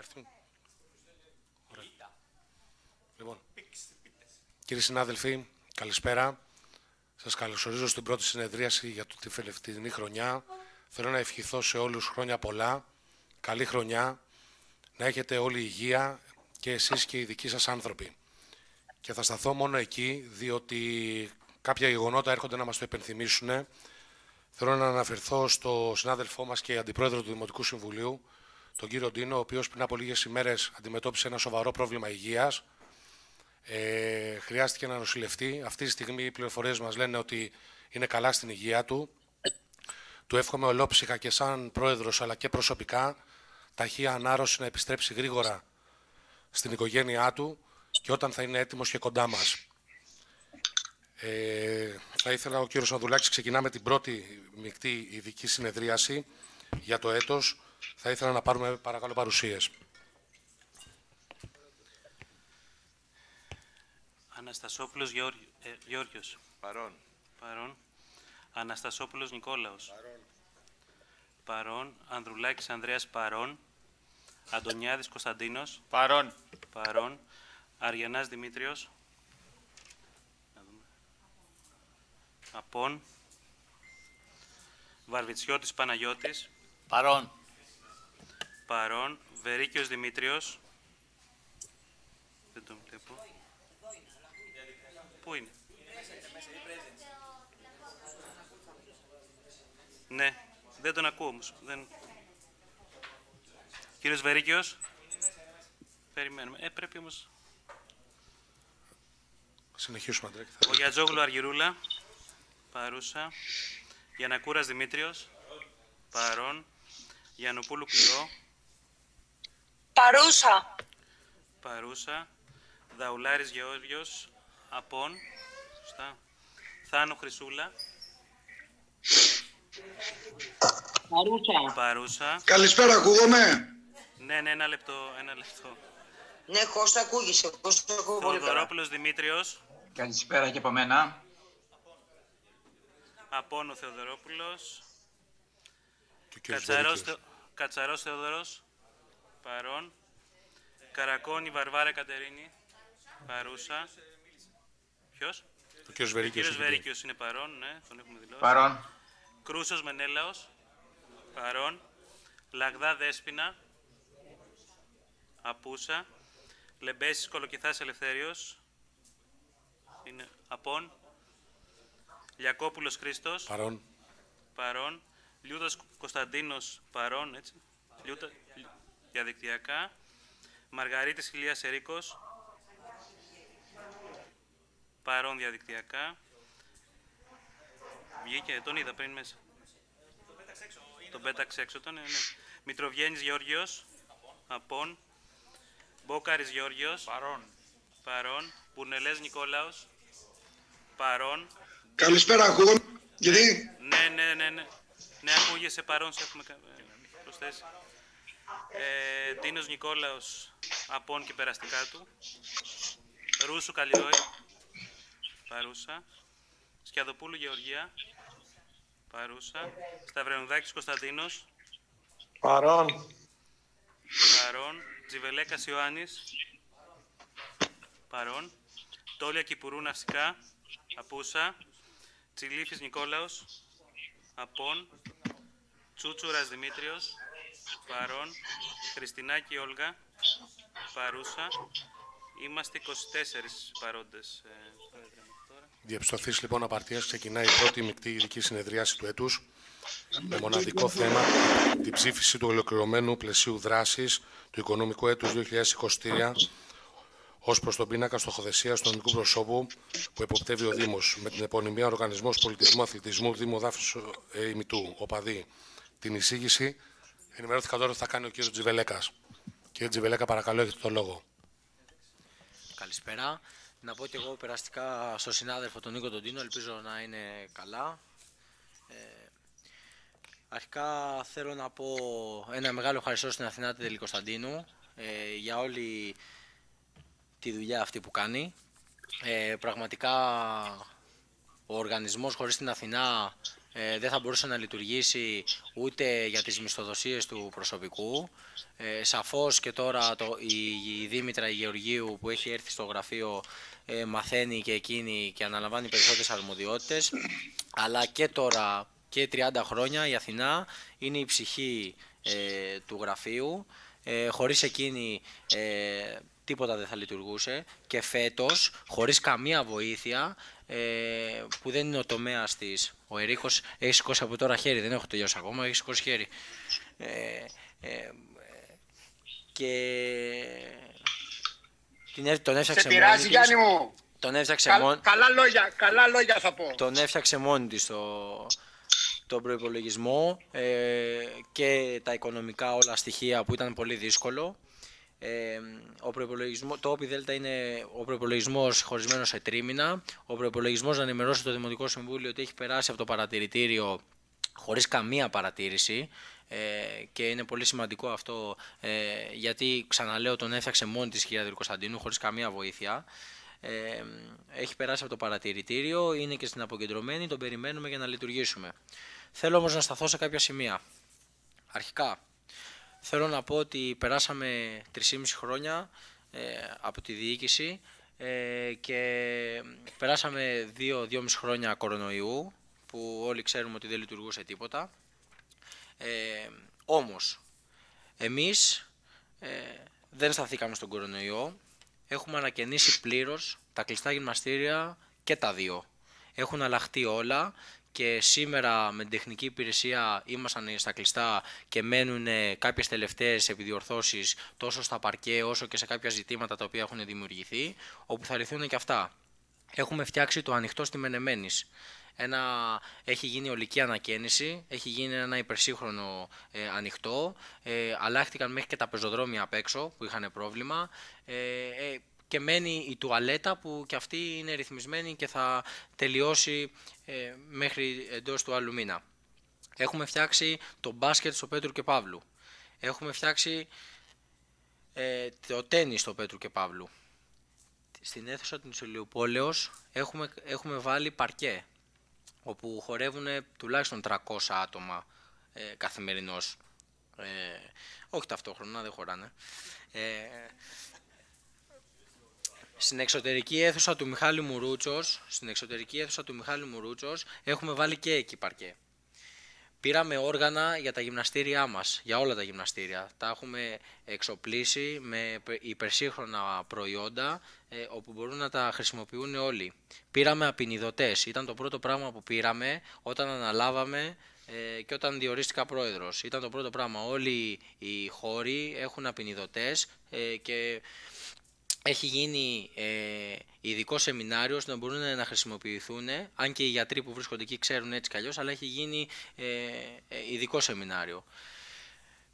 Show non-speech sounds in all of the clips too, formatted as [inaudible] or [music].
έρθουν. Ωραία. Λοιπόν, κύριοι συνάδελφοι, καλησπέρα. Σας καλωσορίζω στην πρώτη συνεδρίαση για τη φελευτινή χρονιά. Θέλω να ευχηθώ σε όλους χρόνια πολλά, καλή χρονιά, να έχετε όλη υγεία και εσείς και οι δικοί σας άνθρωποι. Και θα σταθώ μόνο εκεί, διότι κάποια γεγονότα έρχονται να μας το επενθυμίσουν. Θέλω να αναφερθώ στο συνάδελφό μας και αντιπρόεδρο του Δημοτικού Συμβουλίου, τον κύριο Ντίνο, ο οποίος πριν από λίγες ημέρες αντιμετώπισε ένα σοβαρό πρόβλημα υγείας. Ε, χρειάστηκε να νοσηλευτεί. Αυτή τη στιγμή οι πληροφορίες μας λένε ότι είναι καλά στην υγεία του. Του εύχομαι ολόψυχα και σαν πρόεδρος αλλά και προσωπικά ταχεία ανάρρωση να επιστρέψει γρήγορα στην οικογένειά του και όταν θα είναι έτοιμος και κοντά μας. Ε, θα ήθελα ο κύριος Ανδουλάκης, ξεκινάμε την πρώτη μεικτή ειδική συνεδρίαση για το έτος. Θα ήθελα να πάρουμε παρακαλώ παρουσίες. Αναστασόπουλος Γεώργιο, ε, Γιώργιος. Παρόν. Παρόν. Αναστασόπουλος Νικόλαος. Παρόν. Παρόν. Ανδρουλάκης Ανδρέας Παρόν. Αντωνιάδης Κωνσταντίνος. Παρόν. Παρόν. Αριανάς Δημήτριος. Να δούμε. Απόν. Βαρβιτσιώτης Παναγιώτης. Παρόν. Παρόν. Βερίκιος Δημήτριος. Δεν τον βλέπω. Πού είναι; Ναι, δεν τον ακούω όμως. Δεν... Κύριος Βερίκιος. Περιμένουμε. Ε, πρέπει όμως... Συνεχίσουμε, Αντρέ. Ο Γιατζόγλου Αργυρούλα. Παρούσα. Γιανακούρας Δημήτριος. Παρόν. Γιαννοπούλου Κλειό. Παρούσα. Παρούσα. Δαουλάρης Γεώργιος. Απόν. Σωστά. Θάνο Χρυσούλα. Παρούσα. Παρούσα. Καλησπέρα, ακούγομαι; Ναι, ναι, ένα λεπτό. Ένα λεπτό. Ναι, Κώστα ακούγεσαι. Κώστα ακούω πολύ καλά. Θοδωρόπουλος Δημήτριος. Καλησπέρα και από μένα. Απόν ο Θεοδωρόπουλος. Και ο κύριος Κατσαρός, Βερίκιος. Θε... Κατσαρός Θεοδωρός. Παρόν. Καρακόνη Βαρβάρα Κατερίνη. Παρούσα. Ποιος; Ο κύριος Ο Βερίκιος. κύριος έχει πει. Βερίκιος είναι παρόν, ναι, τον έχουμε δηλώσει. Παρόν. Κρούσος Μενέλαος. Παρόν. Λαγδά Δέσποινα. Απούσα. Λεμπέσης Κολοκυθάς Ελευθέριος. Είναι απόν. Λιακόπουλος Χρήστος. Παρόν. Παρόν. Λιούδας Κωνσταντίνος παρόν, έτσι. Λιούτα, λι- διαδικτυακά. Μαργαρίτης Χιλίας Ερίκος. Παρόν διαδικτυακά. Βγήκε, τον είδα πριν μέσα. Τον πέταξε έξω, τον, ναι, ναι. Μητροβιένης Γεώργιος. Απόν. Μπόκαρης Γεώργιος. Παρόν. Παρόν. Μπουρνελές Νικόλαος. Παρόν. Καλησπέρα, ακούγομαι. Γιατί; Ναι, ναι, ναι, ναι. Ναι, ακούγεσαι παρόν, σε έχουμε κα- ε, προσθέσει. Ε, Ντίνος Νικόλαος, απόν και περαστικά του. Ρούσου Καλλιρόη, παρούσα. Σκιαδοπούλου Γεωργία, παρούσα. Σταυρενουδάκης Κωνσταντίνος, παρόν. παρόν. Τζιβελέκας Ιωάννης, παρόν. Τόλια Κυπουρού Ναυσικά, απούσα. Τσιλίφης Νικόλαος, απόν. Τσούτσουρας Δημήτριος, παρόν. Χριστινάκη Όλγα, παρούσα. Είμαστε 24 παρόντες. ε, πρόεδρε, μέχρι τώρα. Διαπιστωθείς λοιπόν απαρτίας ξεκινάει η πρώτη μεικτή ειδική συνεδρίαση του έτους με μοναδικό θέμα την ψήφιση του ολοκληρωμένου πλαισίου δράσης του οικονομικού έτους 2023 ως προς τον πίνακα στοχοθεσίας του νομικού προσώπου που εποπτεύει ο Δήμος με την επωνυμία Οργανισμός Πολιτισμού Αθλητισμού Δήμο Δάφνης ε, Ημιτού, ΟΠΑΔΗ. Την εισήγηση ενημερώθηκα τώρα ότι θα κάνει ο κύριος Τζιβελέκας. Κύριε Τζιβελέκα, παρακαλώ, έχετε το λόγο. Καλησπέρα. Να πω και εγώ περαστικά στο συνάδελφο τον Νίκο τον Τίνο, ελπίζω να είναι καλά. Ε, αρχικά θέλω να πω ένα μεγάλο ευχαριστώ στην Αθηνά Τελή Κωνσταντίνου ε, για όλη τη δουλειά αυτή που κάνει. Ε, πραγματικά ο οργανισμός χωρίς την Αθηνά ε, δεν θα μπορούσε να λειτουργήσει ούτε για τις μισθοδοσίες του προσωπικού. Ε, σαφώς και τώρα το, η, η Δήμητρα Γεωργίου που έχει έρθει στο γραφείο ε, μαθαίνει και εκείνη και αναλαμβάνει περισσότερες αρμοδιότητες, αλλά και τώρα και 30 χρόνια η Αθηνά είναι η ψυχή ε, του γραφείου. Ε, χωρίς εκείνη ε, τίποτα δεν θα λειτουργούσε και φέτος, χωρίς καμία βοήθεια, ε, που δεν είναι ο τομέας της. Ο Ερίκος έχει σηκώσει από τώρα χέρι, δεν έχω τελειώσει ακόμα, έχει σηκώσει χέρι. Ε, ε, και την, τον έφτιαξε Σε πειράζει, μόνη Γιάννη μου. Τον έφτιαξε Κα, μόνη καλά λόγια, καλά λόγια θα πω. Τον έφτιαξε μόνη της το, τον προϋπολογισμό ε, και τα οικονομικά όλα στοιχεία που ήταν πολύ δύσκολο. Ε, ο προπολογισμό, το ΟΠΙ ΔΕΛΤΑ είναι ο προπολογισμός χωρισμένος σε τρίμηνα. Ο προπολογισμός να ενημερώσει το Δημοτικό Συμβούλιο ότι έχει περάσει από το παρατηρητήριο χωρίς καμία παρατήρηση ε, και είναι πολύ σημαντικό αυτό ε, γιατί ξαναλέω τον έφτιαξε μόνη της κυρία Κωνσταντίνου χωρίς καμία βοήθεια. Ε, έχει περάσει από το παρατηρητήριο, είναι και στην αποκεντρωμένη, τον περιμένουμε για να λειτουργήσουμε. Θέλω όμως να σταθώ σε κάποια σημεία. Αρχικά, Θέλω να πω ότι περάσαμε 3,5 χρόνια ε, από τη διοίκηση ε, και περάσαμε 2-2,5 χρόνια κορονοϊού που όλοι ξέρουμε ότι δεν λειτουργούσε τίποτα. Ε, όμως, εμείς ε, δεν σταθήκαμε στον κορονοϊό. Έχουμε ανακαινήσει πλήρως τα κλειστά γυμναστήρια και τα δύο. Έχουν αλλάχτεί όλα και σήμερα με την τεχνική υπηρεσία ήμασταν στα κλειστά και μένουν κάποιες τελευταίες επιδιορθώσεις τόσο στα παρκέ όσο και σε κάποια ζητήματα τα οποία έχουν δημιουργηθεί, όπου θα ρηθούν και αυτά. Έχουμε φτιάξει το ανοιχτό στη Μενεμένης. Ένα, έχει γίνει ολική ανακαίνιση, έχει γίνει ένα υπερσύγχρονο ε, ανοιχτό, ε, αλλάχτηκαν μέχρι και τα πεζοδρόμια απ' έξω που είχαν πρόβλημα. Ε, ε και μένει η τουαλέτα που και αυτή είναι ρυθμισμένη και θα τελειώσει ε, μέχρι εντός του άλλου μήνα. Έχουμε φτιάξει το μπάσκετ στο Πέτρου και Παύλου. Έχουμε φτιάξει ε, το τένις στο Πέτρου και Παύλου. Στην αίθουσα του Ηλιοπόλεως έχουμε, έχουμε βάλει παρκέ, όπου χορεύουν τουλάχιστον 300 άτομα ε, καθημερινώς. Ε, όχι ταυτόχρονα, δεν χωράνε. Ε, στην εξωτερική αίθουσα του Μιχάλη Μουρούτσος, στην εξωτερική αίθουσα του Μιχάλη Μουρούτσος έχουμε βάλει και εκεί παρκέ. Πήραμε όργανα για τα γυμναστήριά μας, για όλα τα γυμναστήρια. Τα έχουμε εξοπλίσει με υπερσύγχρονα προϊόντα, ε, όπου μπορούν να τα χρησιμοποιούν όλοι. Πήραμε απεινιδωτές. Ήταν το πρώτο πράγμα που πήραμε όταν αναλάβαμε ε, και όταν διορίστηκα πρόεδρος. Ήταν το πρώτο πράγμα. Όλοι οι χώροι έχουν απεινιδωτές ε, και έχει γίνει ε, ειδικό σεμινάριο ώστε να μπορούν να χρησιμοποιηθούν, αν και οι γιατροί που βρίσκονται εκεί ξέρουν έτσι κι αλλά έχει γίνει ε, ε, ειδικό σεμινάριο.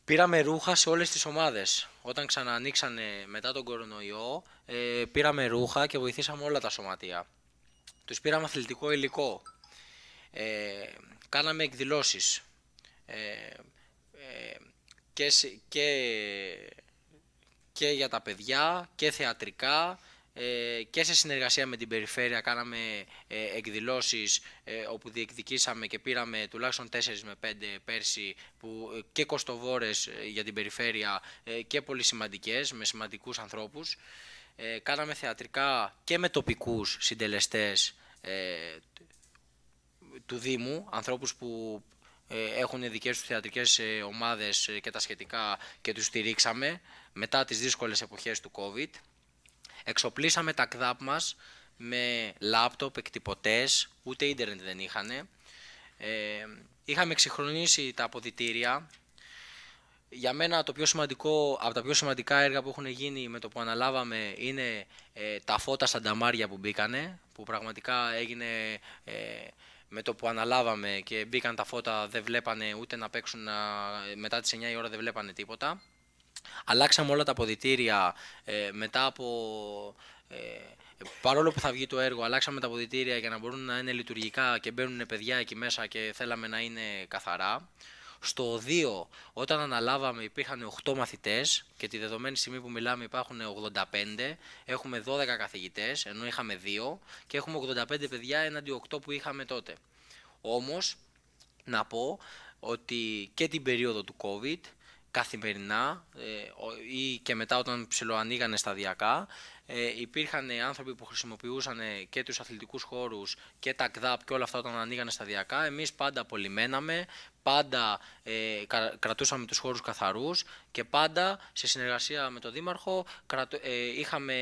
Πήραμε ρούχα σε όλες τις ομάδες. Όταν ξαναανοίξανε μετά τον κορονοϊό, ε, πήραμε ρούχα και βοηθήσαμε όλα τα σωματεία. Τους πήραμε αθλητικό υλικό. Ε, κάναμε εκδηλώσεις. Ε, ε και, και και για τα παιδιά και θεατρικά ε, και σε συνεργασία με την περιφέρεια κάναμε ε, εκδηλώσεις ε, όπου διεκδικήσαμε και πήραμε τουλάχιστον 4 με 5 πέρσι που, και κοστοβόρες για την περιφέρεια και πολύ σημαντικές με σημαντικούς ανθρώπους. Κάναμε θεατρικά και με τοπικούς συντελεστές του Δήμου, ανθρώπους που έχουν δικές τους θεατρικές ομάδες και τα σχετικά και τους στηρίξαμε μετά τις δύσκολες εποχές του COVID. Εξοπλίσαμε τα ΚΔΑΠ μας με λάπτοπ, εκτυπωτές, ούτε ίντερνετ δεν είχαν. Ε, είχαμε εξυγχρονίσει τα αποδητήρια. Για μένα το πιο σημαντικό, από τα πιο σημαντικά έργα που έχουν γίνει με το που αναλάβαμε είναι ε, τα φώτα στα νταμάρια που μπήκανε, που πραγματικά έγινε ε, με το που αναλάβαμε και μπήκαν τα φώτα δεν βλέπανε ούτε να παίξουν, μετά τις 9 η ώρα δεν βλέπανε τίποτα. Αλλάξαμε όλα τα αποδητήρια ε, μετά από... Ε, παρόλο που θα βγει το έργο, αλλάξαμε τα αποδητήρια για να μπορούν να είναι λειτουργικά και μπαίνουν παιδιά εκεί μέσα και θέλαμε να είναι καθαρά. Στο 2, όταν αναλάβαμε, υπήρχαν 8 μαθητές και τη δεδομένη στιγμή που μιλάμε υπάρχουν 85. Έχουμε 12 καθηγητές, ενώ είχαμε 2 και έχουμε 85 παιδιά έναντι 8 που είχαμε τότε. Όμως, να πω ότι και την περίοδο του COVID καθημερινά ε, ή και μετά όταν ψιλοανοίγανε σταδιακά ε, υπήρχαν άνθρωποι που χρησιμοποιούσαν και τους αθλητικούς χώρους και τα ΚΔΑΠ και όλα αυτά όταν ανοίγανε σταδιακά. Εμείς πάντα απολυμμέναμε, πάντα ε, κρατούσαμε τους χώρους καθαρούς και πάντα σε συνεργασία με τον Δήμαρχο ε, είχαμε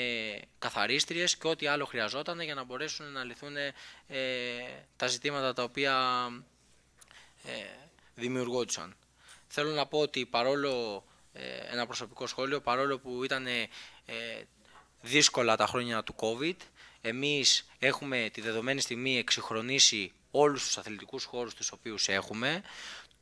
καθαρίστριες και ό,τι άλλο χρειαζόταν για να μπορέσουν να λυθούν ε, τα ζητήματα τα οποία ε, δημιουργόντουσαν. Θέλω να πω ότι παρόλο ένα προσωπικό σχόλιο, παρόλο που ήταν δύσκολα τα χρόνια του COVID. Εμείς έχουμε τη δεδομένη στιγμή εξυγχρονίσει όλους τους αθλητικούς χώρους τους οποίους έχουμε.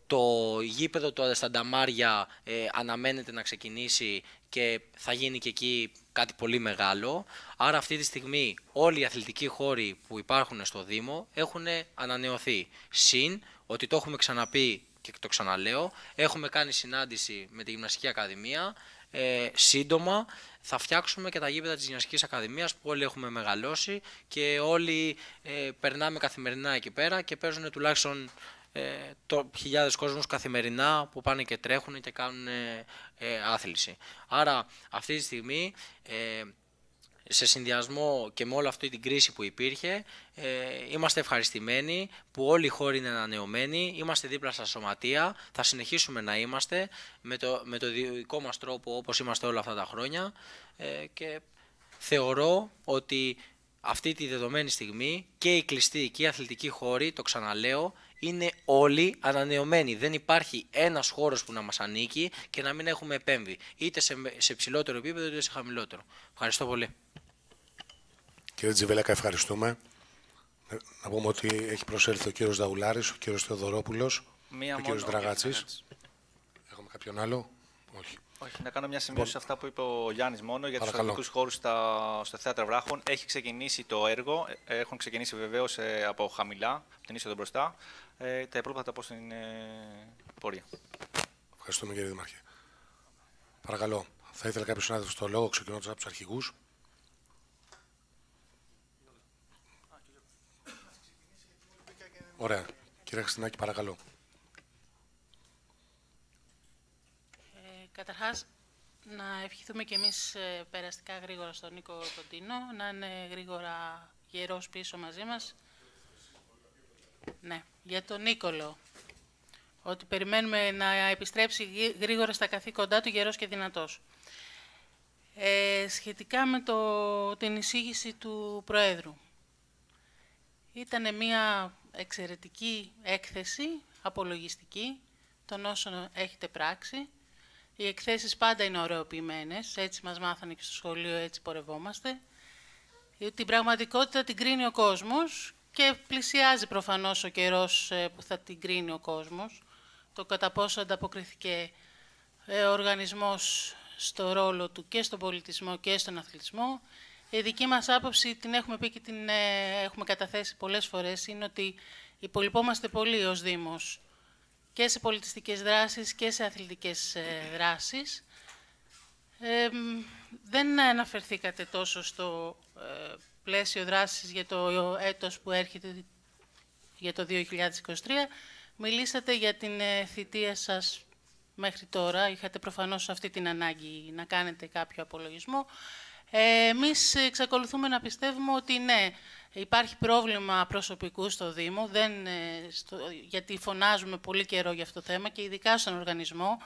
Το γήπεδο του Αδεστανταμάρια ε, αναμένεται να ξεκινήσει και θα γίνει και εκεί κάτι πολύ μεγάλο. Άρα αυτή τη στιγμή όλοι οι αθλητικοί χώροι που υπάρχουν στο Δήμο έχουν ανανεωθεί. Συν ότι το έχουμε ξαναπεί και το ξαναλέω, έχουμε κάνει συνάντηση με τη Γυμναστική Ακαδημία, ε, σύντομα θα φτιάξουμε και τα γήπεδα της Γυμναστικής Ακαδημίας που όλοι έχουμε μεγαλώσει και όλοι ε, περνάμε καθημερινά εκεί πέρα και παίζουν τουλάχιστον ε, το, χιλιάδες κόσμους καθημερινά που πάνε και τρέχουν και κάνουν ε, ε άθληση. Άρα αυτή τη στιγμή ε, σε συνδυασμό και με όλη αυτή την κρίση που υπήρχε, ε, είμαστε ευχαριστημένοι που όλοι οι χώροι είναι ανανεωμένοι, είμαστε δίπλα στα σωματεία, θα συνεχίσουμε να είμαστε με το, με το δικό μας τρόπο όπως είμαστε όλα αυτά τα χρόνια ε, και θεωρώ ότι αυτή τη δεδομένη στιγμή και οι κλειστοί και οι αθλητικοί χώροι, το ξαναλέω, είναι όλοι ανανεωμένοι. Δεν υπάρχει ένας χώρος που να μας ανήκει και να μην έχουμε επέμβει, είτε σε, σε ψηλότερο επίπεδο είτε σε χαμηλότερο. Ευχαριστώ πολύ. Κύριε Τζιβέλακα, ευχαριστούμε. Να πούμε ότι έχει προσέλθει ο κύριος Δαουλάρης, ο κύριος Θεοδωρόπουλος, ο κύριος Δραγάτσης. Έχουμε κάποιον άλλο; Όχι. Όχι, να κάνω μια σημείωση σε αυτά που είπε ο Γιάννης μόνο για τους αθλητικού χώρους στο θέατρο Βράχων. Έχει ξεκινήσει το έργο. Ε, έχουν ξεκινήσει βεβαίως ε, από χαμηλά, την είσοδο μπροστά. Ε, τα υπόλοιπα θα τα πω στην ε, πορεία. Ευχαριστούμε κύριε Δημάρχε. Παρακαλώ, θα ήθελα κάποιος συνάδελφος το λόγο ξεκινώντας από τους αρχηγούς. Ωραία. Κύριε Χριστινάκη, παρακαλώ. Ε, καταρχάς, να ευχηθούμε κι εμείς ε, περαστικά γρήγορα στον Νίκο Κοντίνο, να είναι γρήγορα γερός πίσω μαζί μας. Ναι, για τον Νίκολο. Ότι περιμένουμε να επιστρέψει γρήγορα στα καθήκοντά του γερός και δυνατός. Ε, σχετικά με το, την εισήγηση του Προέδρου. Ήταν μια εξαιρετική έκθεση, απολογιστική, των όσων έχετε πράξει. Οι εκθέσεις πάντα είναι ωρεοποιημένες, έτσι μας μάθανε και στο σχολείο, έτσι πορευόμαστε. Ε, την πραγματικότητα την κρίνει ο κόσμος και πλησιάζει προφανώς ο καιρός ε, που θα την κρίνει ο κόσμος. Το κατά πόσο ανταποκριθήκε ε, ο οργανισμός στο ρόλο του και στον πολιτισμό και στον αθλητισμό η δική μας άποψη, την έχουμε πει και την ε, έχουμε καταθέσει πολλές φορές, είναι ότι υπολοιπόμαστε πολύ ως Δήμος και σε πολιτιστικές δράσεις και σε αθλητικές ε, δράσεις. Ε, δεν αναφερθήκατε τόσο στο ε, πλαίσιο δράσης για το έτος που έρχεται για το 2023. Μιλήσατε για την θητεία σας μέχρι τώρα. Είχατε προφανώς αυτή την ανάγκη να κάνετε κάποιο απολογισμό. Ε, εμείς εξακολουθούμε να πιστεύουμε ότι ναι, υπάρχει πρόβλημα προσωπικού στο Δήμο, δεν, ε, στο, γιατί φωνάζουμε πολύ καιρό για αυτό το θέμα και ειδικά στον οργανισμό.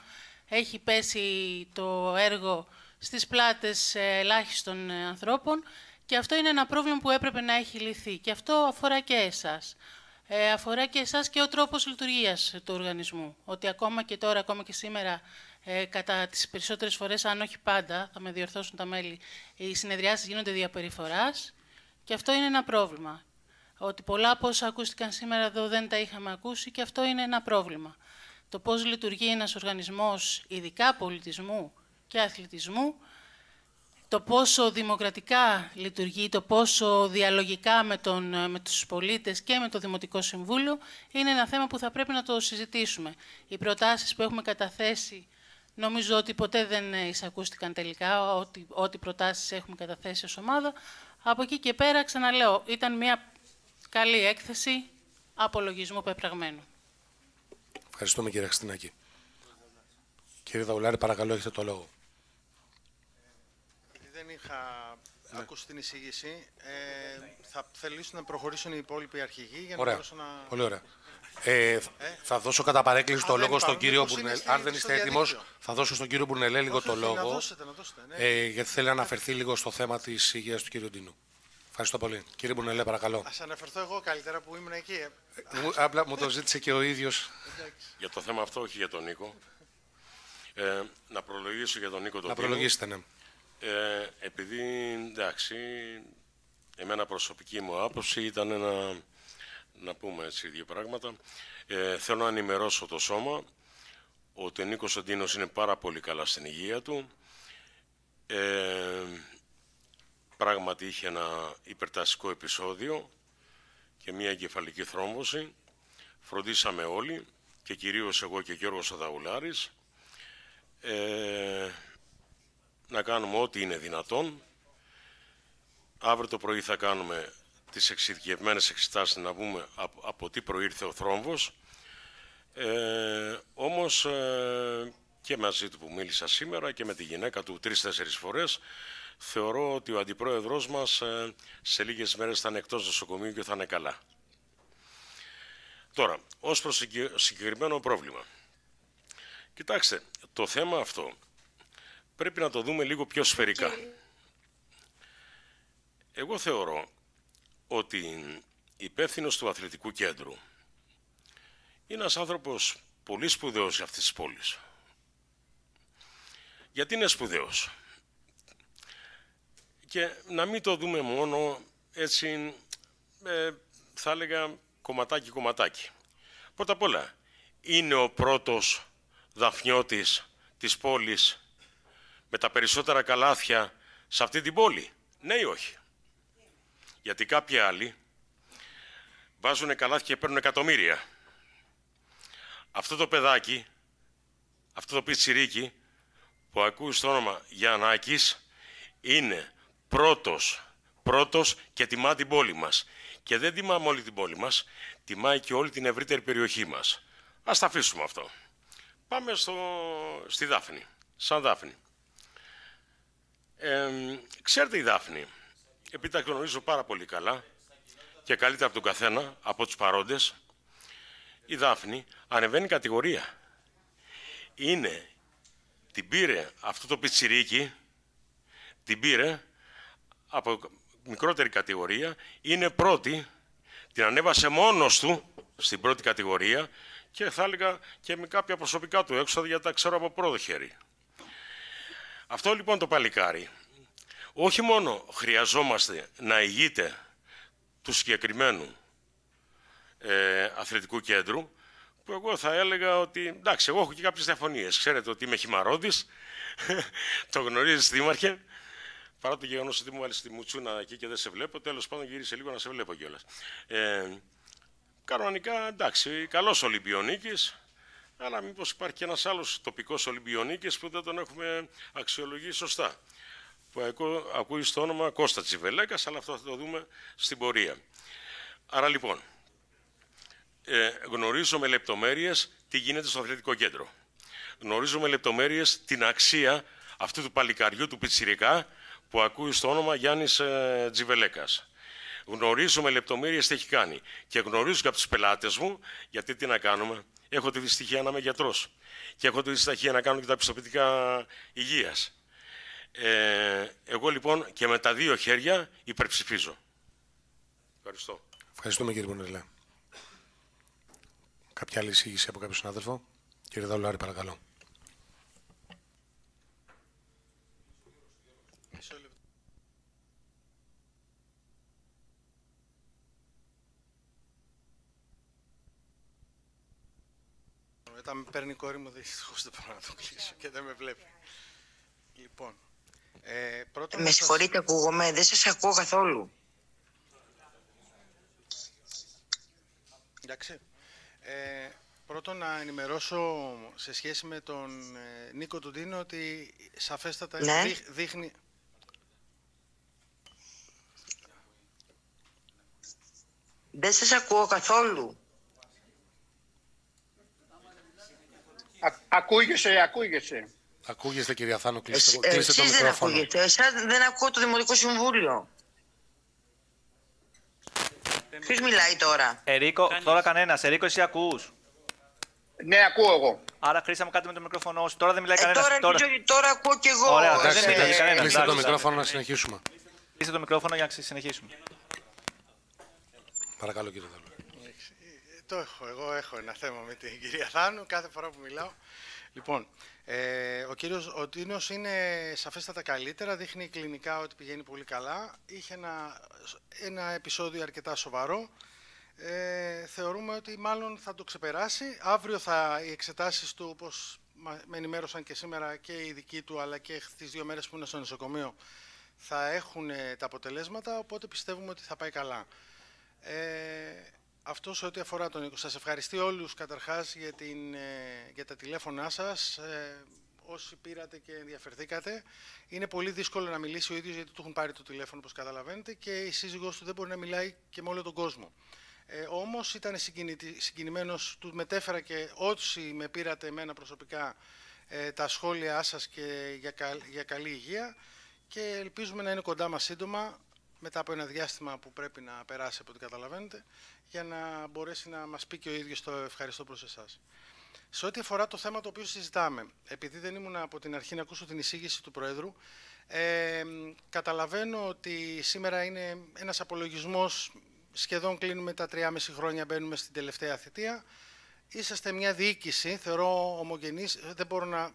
Έχει πέσει το έργο στις πλάτες ελάχιστων ανθρώπων και αυτό είναι ένα πρόβλημα που έπρεπε να έχει λυθεί. Και αυτό αφορά και εσάς. Ε, αφορά και εσάς και ο τρόπος λειτουργίας του οργανισμού. Ότι ακόμα και τώρα, ακόμα και σήμερα, ε, κατά τις περισσότερες φορές, αν όχι πάντα, θα με διορθώσουν τα μέλη, οι συνεδριάσεις γίνονται διαπεριφοράς και αυτό είναι ένα πρόβλημα. Ότι πολλά από όσα ακούστηκαν σήμερα εδώ δεν τα είχαμε ακούσει και αυτό είναι ένα πρόβλημα. Το πώς λειτουργεί ένας οργανισμός, ειδικά πολιτισμού και αθλητισμού, το πόσο δημοκρατικά λειτουργεί, το πόσο διαλογικά με, τον, με τους πολίτες και με το Δημοτικό Συμβούλιο, είναι ένα θέμα που θα πρέπει να το συζητήσουμε. Οι προτάσεις που έχουμε καταθέσει Νομίζω ότι ποτέ δεν εισακούστηκαν τελικά ό,τι, ό,τι προτάσεις έχουμε καταθέσει ως ομάδα. Από εκεί και πέρα, ξαναλέω, ήταν μια καλή έκθεση απολογισμού πεπραγμένου. Ευχαριστούμε κύριε Χριστινάκη. Κύριε Δαουλάρη, παρακαλώ, έχετε το λόγο. Δεν είχα ναι. ακούσει την εισήγηση. Ε, θα θελήσουν να προχωρήσουν οι υπόλοιποι αρχηγοί για να ωραία. μπορέσουν να... Πολύ ωραία. Ε, ε, θα δώσω κατά παρέκκληση το λόγο στον κύριο Μπουρνελ. Αν δεν είστε έτοιμος, θα δώσω στον κύριο Μπουρνελέ λίγο το λόγο. Να δώσετε, να δώσετε, ναι. ε, γιατί θέλει να αναφερθεί λίγο στο θέμα της υγείας του κύριου Ντίνου. Ευχαριστώ πολύ. Κύριε Μπουρνελέ, παρακαλώ. Α αναφερθώ εγώ καλύτερα που ήμουν εκεί. Ε. Απλά μου το ζήτησε και ο ίδιος. για το θέμα αυτό, όχι για τον Νίκο. Ε, να προλογίσω για τον Νίκο τον Να προλογίσετε, ναι. Ε, επειδή, εντάξει, εμένα προσωπική μου άποψη ήταν να, να πούμε έτσι δύο πράγματα. Ε, θέλω να ενημερώσω το σώμα ότι ο Νίκος Αντίνος είναι πάρα πολύ καλά στην υγεία του. Ε, πράγματι είχε ένα υπερτασικό επεισόδιο και μια εγκεφαλική θρόμβωση. Φροντίσαμε όλοι και κυρίως εγώ και Γιώργος Αδαουλάρης ε, να κάνουμε ό,τι είναι δυνατόν. Αύριο το πρωί θα κάνουμε τις εξειδικευμένες εξετάσεις να δούμε από, τι προήρθε ο θρόμβος. Ε, όμως ε, και μαζί του που μίλησα σήμερα και με τη γυναίκα του τρεις-τέσσερις φορές θεωρώ ότι ο αντιπρόεδρος μας ε, σε λίγες μέρες θα είναι εκτός νοσοκομείου και θα είναι καλά. Τώρα, ως προς συγκεκριμένο πρόβλημα. Κοιτάξτε, το θέμα αυτό πρέπει να το δούμε λίγο πιο σφαιρικά. Εγώ θεωρώ ότι υπεύθυνος του αθλητικού κέντρου είναι ένας άνθρωπος πολύ σπουδαίος για αυτής της πόλης. Γιατί είναι σπουδαίος; Και να μην το δούμε μόνο έτσι, ε, θα έλεγα κομματάκι-κομματάκι. Πρώτα απ' όλα, είναι ο πρώτος δαφνιώτης της πόλης με τα περισσότερα καλάθια σε αυτή την πόλη. Ναι ή όχι; Γιατί κάποιοι άλλοι βάζουν καλάθια και παίρνουν εκατομμύρια. Αυτό το παιδάκι, αυτό το πιτσιρίκι που ακούει στο όνομα Γιαννάκης είναι πρώτος, πρώτος και τιμά την πόλη μας. Και δεν τιμάμε όλη την πόλη μας, τιμάει και όλη την ευρύτερη περιοχή μας. Ας τα αφήσουμε αυτό. Πάμε στο, στη Δάφνη, σαν Δάφνη. Ε, ξέρετε η Δάφνη, επειδή τα γνωρίζω πάρα πολύ καλά και καλύτερα από τον καθένα, από τους παρόντες, η Δάφνη ανεβαίνει κατηγορία. Είναι, την πήρε αυτό το πιτσιρίκι, την πήρε από μικρότερη κατηγορία, είναι πρώτη, την ανέβασε μόνος του στην πρώτη κατηγορία και θα έλεγα και με κάποια προσωπικά του έξοδα γιατί τα ξέρω από πρώτο χέρι. Αυτό λοιπόν το παλικάρι, όχι μόνο χρειαζόμαστε να ηγείται του συγκεκριμένου ε, αθλητικού κέντρου, που εγώ θα έλεγα ότι, εντάξει, εγώ έχω και κάποιες διαφωνίες. Ξέρετε ότι είμαι χυμαρόδης, [laughs] το γνωρίζεις δήμαρχε, παρά το γεγονός ότι μου βάλεις τη μουτσούνα εκεί και δεν σε βλέπω, τέλος πάντων γύρισε λίγο να σε βλέπω κιόλας. Ε, κανονικά εντάξει, καλός Ολυμπιονίκης, αλλά μήπως υπάρχει και ένας άλλος τοπικός Ολυμπιονίκης που δεν τον έχουμε αξιολογήσει σωστά. Που ακούει στο όνομα Κώστα Τσιβελέκας, αλλά αυτό θα το δούμε στην πορεία. Άρα λοιπόν, ε, γνωρίζω με λεπτομέρειες τι γίνεται στο αθλητικό κέντρο. Γνωρίζω με λεπτομέρειες την αξία αυτού του παλικαριού του Πιτσιρικά που ακούει στο όνομα Γιάννης ε, Τζιβελέκας. Γνωρίζω με λεπτομέρειες τι έχει κάνει και γνωρίζω και από τους πελάτες μου, γιατί τι να κάνουμε, έχω τη δυστυχία να είμαι γιατρός και έχω τη δυστυχία να κάνω και τα πιστοποιητικά υγείας. Ε, εγώ λοιπόν και με τα δύο χέρια υπερψηφίζω. Ευχαριστώ. Ευχαριστούμε κύριε Μπονελέ. Κάποια άλλη εισήγηση από κάποιο συνάδελφο; Κύριε Δαουλάρη, παρακαλώ. Όταν με παίρνει η κόρη μου, δυστυχώς δεν μπορώ να το κλείσω και δεν με βλέπει. Λοιπόν, ε, πρώτον, με συγχωρείτε, ακούγομαι, δεν σας ακούω καθόλου. Εντάξει. Ε, πρώτον, να ενημερώσω σε σχέση με τον ε, Νίκο Τουντίνο ότι σαφέστατα ναι. δείχνει... Δεν σας ακούω καθόλου. Ακούγεσαι, ακούγεσαι. Ακούγεστε κυρία Θάνο, κλείστε, ε, κλείστε το μικρόφωνο. δεν ακούγεται, εσάς δεν ακούω το Δημοτικό Συμβούλιο. Ποιος μιλάει τώρα; Ερίκο, τώρα κανένας. Ερίκο, εσύ ακούς; Ναι, ακούω εγώ. Άρα χρήσαμε κάτι με το μικρόφωνο σου. Τώρα δεν μιλάει ε, κανένας. Τώρα, τώρα... τώρα ακούω κι εγώ. Ωραία, δεν μιλάει κανένας. Κλείστε το μικρόφωνο να συνεχίσουμε. Κλείστε το μικρόφωνο για να συνεχίσουμε. Παρακαλώ κύριε Δαλό. Το έχω, εγώ έχω ένα θέμα με την κυρία Θάνου κάθε φορά που μιλάω. Λοιπόν, ε, ο κύριος ο Τίνος είναι σαφέστατα καλύτερα, δείχνει κλινικά ότι πηγαίνει πολύ καλά. Είχε ένα, ένα επεισόδιο αρκετά σοβαρό. Ε, θεωρούμε ότι μάλλον θα το ξεπεράσει. Αύριο θα οι εξετάσεις του, όπως με ενημέρωσαν και σήμερα και οι δικοί του, αλλά και τις δύο μέρες που είναι στο νοσοκομείο, θα έχουν τα αποτελέσματα, οπότε πιστεύουμε ότι θα πάει καλά. Ε, αυτός σε ό,τι αφορά τον Νίκο. Σας ευχαριστώ όλους καταρχάς για, την, ε, για τα τηλέφωνά σας. Ε, όσοι πήρατε και ενδιαφερθήκατε. Είναι πολύ δύσκολο να μιλήσει ο ίδιος γιατί του έχουν πάρει το τηλέφωνο όπως καταλαβαίνετε και η σύζυγός του δεν μπορεί να μιλάει και με όλο τον κόσμο. Ε, όμως ήταν συγκινημένος, του μετέφερα και όσοι με πήρατε εμένα προσωπικά ε, τα σχόλιά σας και για, για καλή υγεία και ελπίζουμε να είναι κοντά μας σύντομα μετά από ένα διάστημα που πρέπει να περάσει από ό,τι καταλαβαίνετε για να μπορέσει να μας πει και ο ίδιος το ευχαριστώ προς εσάς. Σε ό,τι αφορά το θέμα το οποίο συζητάμε, επειδή δεν ήμουν από την αρχή να ακούσω την εισήγηση του Προέδρου, ε, καταλαβαίνω ότι σήμερα είναι ένας απολογισμός, σχεδόν κλείνουμε τα 3,5 χρόνια, μπαίνουμε στην τελευταία θητεία. Είσαστε μια διοίκηση, θεωρώ ομογενής, δεν μπορώ να,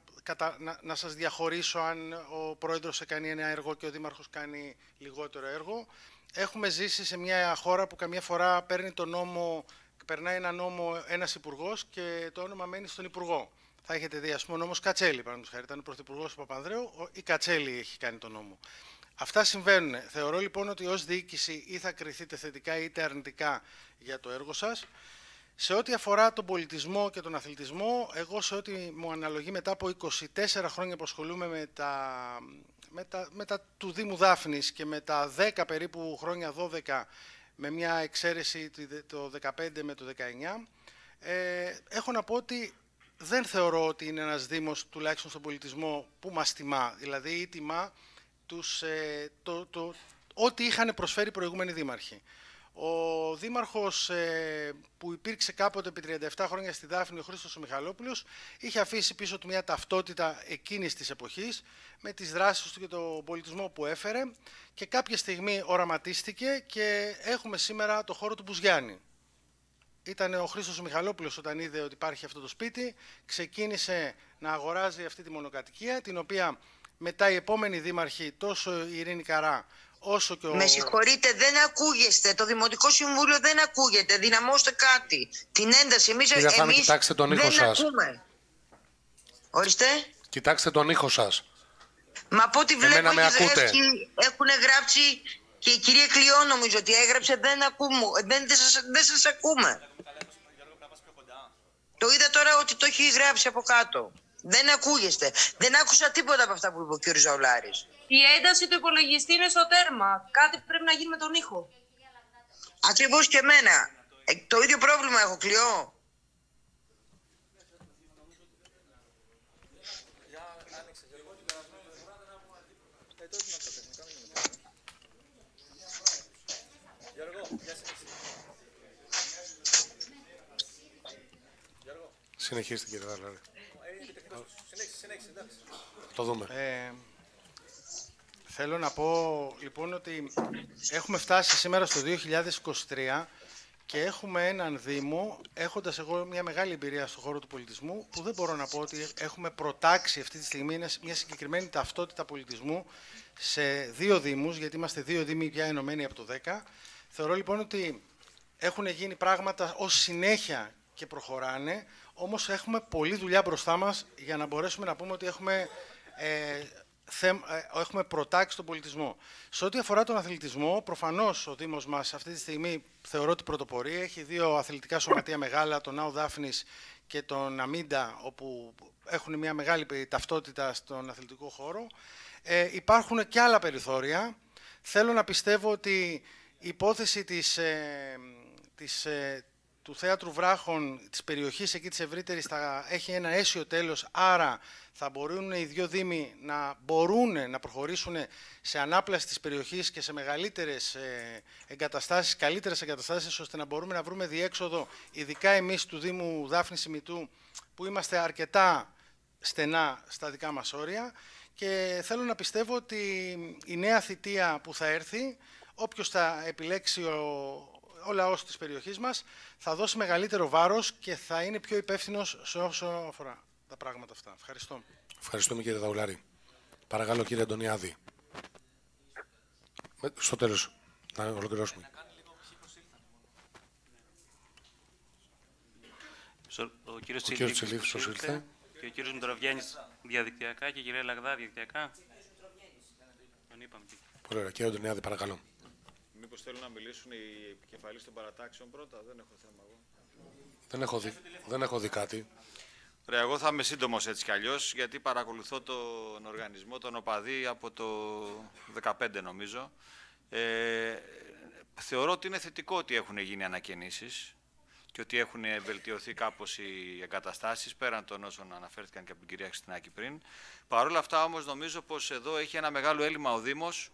να, να σας διαχωρίσω αν ο Πρόεδρος κάνει ένα έργο και ο Δήμαρχος κάνει λιγότερο έργο. Έχουμε ζήσει σε μια χώρα που καμιά φορά παίρνει το νόμο, περνάει ένα νόμο ένας υπουργός και το όνομα μένει στον υπουργό. Θα έχετε δει, ας πούμε, ο νόμος Κατσέλη, παραδείγματος χάρη. Ήταν ο πρωθυπουργός του Παπανδρέου, η Κατσέλη έχει κάνει τον νόμο. Αυτά συμβαίνουν. Θεωρώ λοιπόν ότι ως διοίκηση ή θα κριθείτε θετικά είτε αρνητικά για το έργο σας. Σε ό,τι αφορά τον πολιτισμό και τον αθλητισμό, εγώ σε ό,τι μου αναλογεί μετά από 24 χρόνια που ασχολούμαι με τα με τα, με τα του Δήμου Δάφνης και με τα 10 περίπου χρόνια 12 με μια εξαίρεση το 15 με το 19, ε, έχω να πω ότι δεν θεωρώ ότι είναι ένας Δήμος, τουλάχιστον στον πολιτισμό, που μας τιμά. Δηλαδή, ή τιμά τους, ε, το, το, ό,τι είχαν προσφέρει οι προηγούμενοι δήμαρχοι. Ο δήμαρχος ε, που υπήρξε κάποτε επί 37 χρόνια στη Δάφνη, ο Χρήστος Μιχαλόπουλος, είχε αφήσει πίσω του μια ταυτότητα εκείνης της εποχής, με τις δράσεις του και τον πολιτισμό που έφερε και κάποια στιγμή οραματίστηκε και έχουμε σήμερα το χώρο του Μπουζιάννη. Ήταν ο Χρήστος Μιχαλόπουλος όταν είδε ότι υπάρχει αυτό το σπίτι, ξεκίνησε να αγοράζει αυτή τη μονοκατοικία, την οποία μετά οι επόμενοι δήμαρχοι, τόσο η Ειρήνη Καρά, όσο και ο... Με συγχωρείτε, δεν ακούγεστε. Το Δημοτικό Συμβούλιο δεν ακούγεται. Δυναμώστε κάτι. Την ένταση. Εμείς, εμείς κοιτάξτε τον ήχο δεν σας. ακούμε. Ορίστε. Κοιτάξτε τον ήχο σας. Μα από ό,τι βλέπω έχουν γράψει και η κυρία Κλειό νομίζω ότι έγραψε δεν, ακούμε, δεν, δεν, σας, δεν σας ακούμε. Το είδα τώρα ότι το έχει γράψει από κάτω. Δεν ακούγεστε. Δεν άκουσα τίποτα από αυτά που είπε ο κ. Ζαουλάρης. Η ένταση του υπολογιστή είναι στο τέρμα. Κάτι πρέπει να γίνει με τον ήχο. Ακριβώς και εμένα. Ε, το ίδιο πρόβλημα έχω, Κλειό. Συνεχίστε κύριε Δαλάρη. Το δούμε. Ε, θέλω να πω λοιπόν ότι έχουμε φτάσει σήμερα στο 2023 και έχουμε έναν Δήμο, έχοντας εγώ μια μεγάλη εμπειρία στον χώρο του πολιτισμού, που δεν μπορώ να πω ότι έχουμε προτάξει αυτή τη στιγμή μια συγκεκριμένη ταυτότητα πολιτισμού σε δύο Δήμους, γιατί είμαστε δύο Δήμοι πια ενωμένοι από το 10. Θεωρώ λοιπόν ότι έχουν γίνει πράγματα ως συνέχεια και προχωράνε, όμως έχουμε πολλή δουλειά μπροστά μας για να μπορέσουμε να πούμε ότι έχουμε, ε, ε έχουμε προτάξει τον πολιτισμό. Σε ό,τι αφορά τον αθλητισμό, προφανώς ο Δήμος μας αυτή τη στιγμή θεωρώ ότι πρωτοπορεί. Έχει δύο αθλητικά σωματεία μεγάλα, τον Νάου Δάφνης και τον Αμίντα, όπου έχουν μια μεγάλη ταυτότητα στον αθλητικό χώρο. Ε, υπάρχουν και άλλα περιθώρια. Θέλω να πιστεύω ότι η υπόθεση της, ε, της, ε, του Θέατρου Βράχων της περιοχής εκεί της ευρύτερης θα έχει ένα αίσιο τέλος, άρα θα μπορούν οι δύο δήμοι να μπορούν να προχωρήσουν σε ανάπλαση της περιοχής και σε μεγαλύτερες ε, εγκαταστάσεις, καλύτερες εγκαταστάσεις, ώστε να μπορούμε να βρούμε διέξοδο, ειδικά εμείς του Δήμου Δάφνη Σιμητού, που είμαστε αρκετά στενά στα δικά μας όρια. Και θέλω να πιστεύω ότι η νέα θητεία που θα έρθει, όποιος θα επιλέξει ο, ο λαός της περιοχής μας, θα δώσει μεγαλύτερο βάρος και θα είναι πιο υπεύθυνος σε όσο αφορά τα πράγματα αυτά. Ευχαριστώ. Ευχαριστούμε κύριε Δαουλάρη. Παρακαλώ κύριε Αντωνιάδη. Στο τέλος, να ολοκληρώσουμε. Ο κύριος Τσιλίφος ήρθε. Και ο κύριος Μητροβιάννης διαδικτυακά και η κυρία Λαγδά διαδικτυακά. Τον είπαμε. Πολύ ωραία. Κύριε Αντωνιάδη, παρακαλώ. Μήπως θέλουν να μιλήσουν οι επικεφαλείς των παρατάξεων πρώτα; Δεν έχω θέμα εγώ. Δεν έχω δει, δεν έχω δει κάτι. Ρε, εγώ θα είμαι σύντομος έτσι κι αλλιώς, γιατί παρακολουθώ τον οργανισμό, τον ΟΠΑΔΗ από το 2015 νομίζω. Ε, θεωρώ ότι είναι θετικό ότι έχουν γίνει ανακαινήσεις και ότι έχουν βελτιωθεί κάπως οι εγκαταστάσεις πέραν των όσων αναφέρθηκαν και από την κυρία Χριστινάκη πριν. Παρ' όλα αυτά όμως νομίζω πως εδώ έχει ένα μεγάλο έλλειμμα ο Δήμος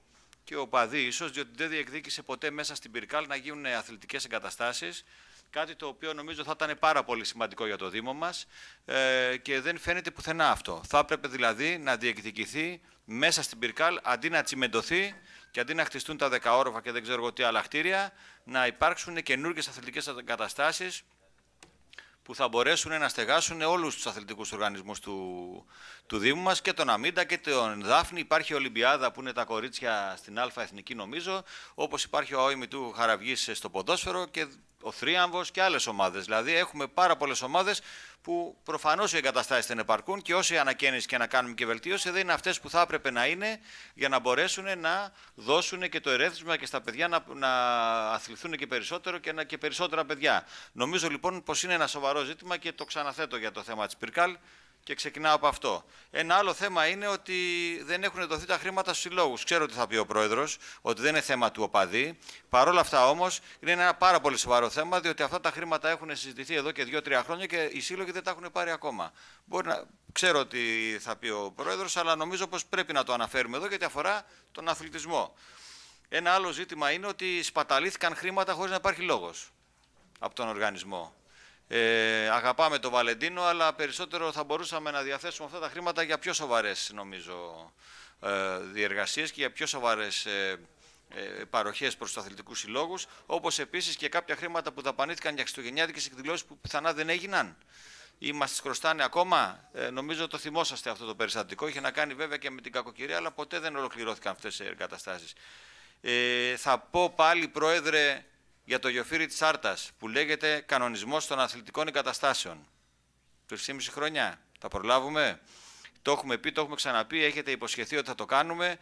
και ο ΠΑΔΗ ίσως, διότι δεν διεκδίκησε ποτέ μέσα στην Πυρκάλ να γίνουν αθλητικές εγκαταστάσεις κάτι το οποίο νομίζω θα ήταν πάρα πολύ σημαντικό για το Δήμο μας ε, και δεν φαίνεται πουθενά αυτό. Θα έπρεπε δηλαδή να διεκδικηθεί μέσα στην Πυρκάλ αντί να τσιμεντωθεί και αντί να χτιστούν τα δεκαόροφα και δεν ξέρω τι άλλα κτίρια, να υπάρξουν καινούργιες αθλητικές εγκαταστάσεις που θα μπορέσουν να στεγάσουν όλους τους αθλητικούς οργανισμούς του, του Δήμου μας και τον Αμίντα και τον Δάφνη. Υπάρχει η Ολυμπιάδα που είναι τα κορίτσια στην Α Εθνική νομίζω, όπως υπάρχει ο Όιμη του Χαραυγής στο ποδόσφαιρο και ο Θρίαμβος και άλλες ομάδες. Δηλαδή έχουμε πάρα πολλές ομάδες που προφανώς οι εγκαταστάσεις δεν επαρκούν και όση ανακαίνιση και να κάνουμε και βελτίωση δεν είναι αυτές που θα έπρεπε να είναι για να μπορέσουν να δώσουν και το ερέθισμα και στα παιδιά να, να αθληθούν και περισσότερο και, να, και περισσότερα παιδιά. Νομίζω λοιπόν πως είναι ένα σοβαρό ζήτημα και το ξαναθέτω για το θέμα της Πυρκάλ και ξεκινάω από αυτό. Ένα άλλο θέμα είναι ότι δεν έχουν δοθεί τα χρήματα στους συλλόγους. Ξέρω ότι θα πει ο πρόεδρος, ότι δεν είναι θέμα του οπαδί. Παρ' όλα αυτά όμως είναι ένα πάρα πολύ σοβαρό θέμα, διότι αυτά τα χρήματα έχουν συζητηθεί εδώ και δύο-τρία χρόνια και οι σύλλογοι δεν τα έχουν πάρει ακόμα. Μπορεί να... Ξέρω ότι θα πει ο πρόεδρος, αλλά νομίζω πως πρέπει να το αναφέρουμε εδώ γιατί αφορά τον αθλητισμό. Ένα άλλο ζήτημα είναι ότι σπαταλήθηκαν χρήματα χωρίς να υπάρχει λόγος από τον οργανισμό. Ε, αγαπάμε τον Βαλεντίνο, αλλά περισσότερο θα μπορούσαμε να διαθέσουμε αυτά τα χρήματα για πιο σοβαρές, νομίζω, ε, διεργασίες και για πιο σοβαρές ε, ε, παροχές προς τους αθλητικούς συλλόγους, όπως επίσης και κάποια χρήματα που δαπανήθηκαν για χριστουγεννιάτικες εκδηλώσεις που πιθανά δεν έγιναν ή μας τις χρωστάνε ακόμα; Ε, νομίζω το θυμόσαστε αυτό το περιστατικό. Είχε να κάνει βέβαια και με την κακοκαιρία, αλλά ποτέ δεν ολοκληρώθηκαν αυτές οι εγκαταστάσεις. Ε, θα πω πάλι, Πρόεδρε, για το γιοφύρι της Άρτας που λέγεται «Κανονισμός των αθλητικών εγκαταστάσεων». 3,5 χρόνια. Τα προλάβουμε. Το έχουμε πει, το έχουμε ξαναπεί, έχετε υποσχεθεί ότι θα το κάνουμε.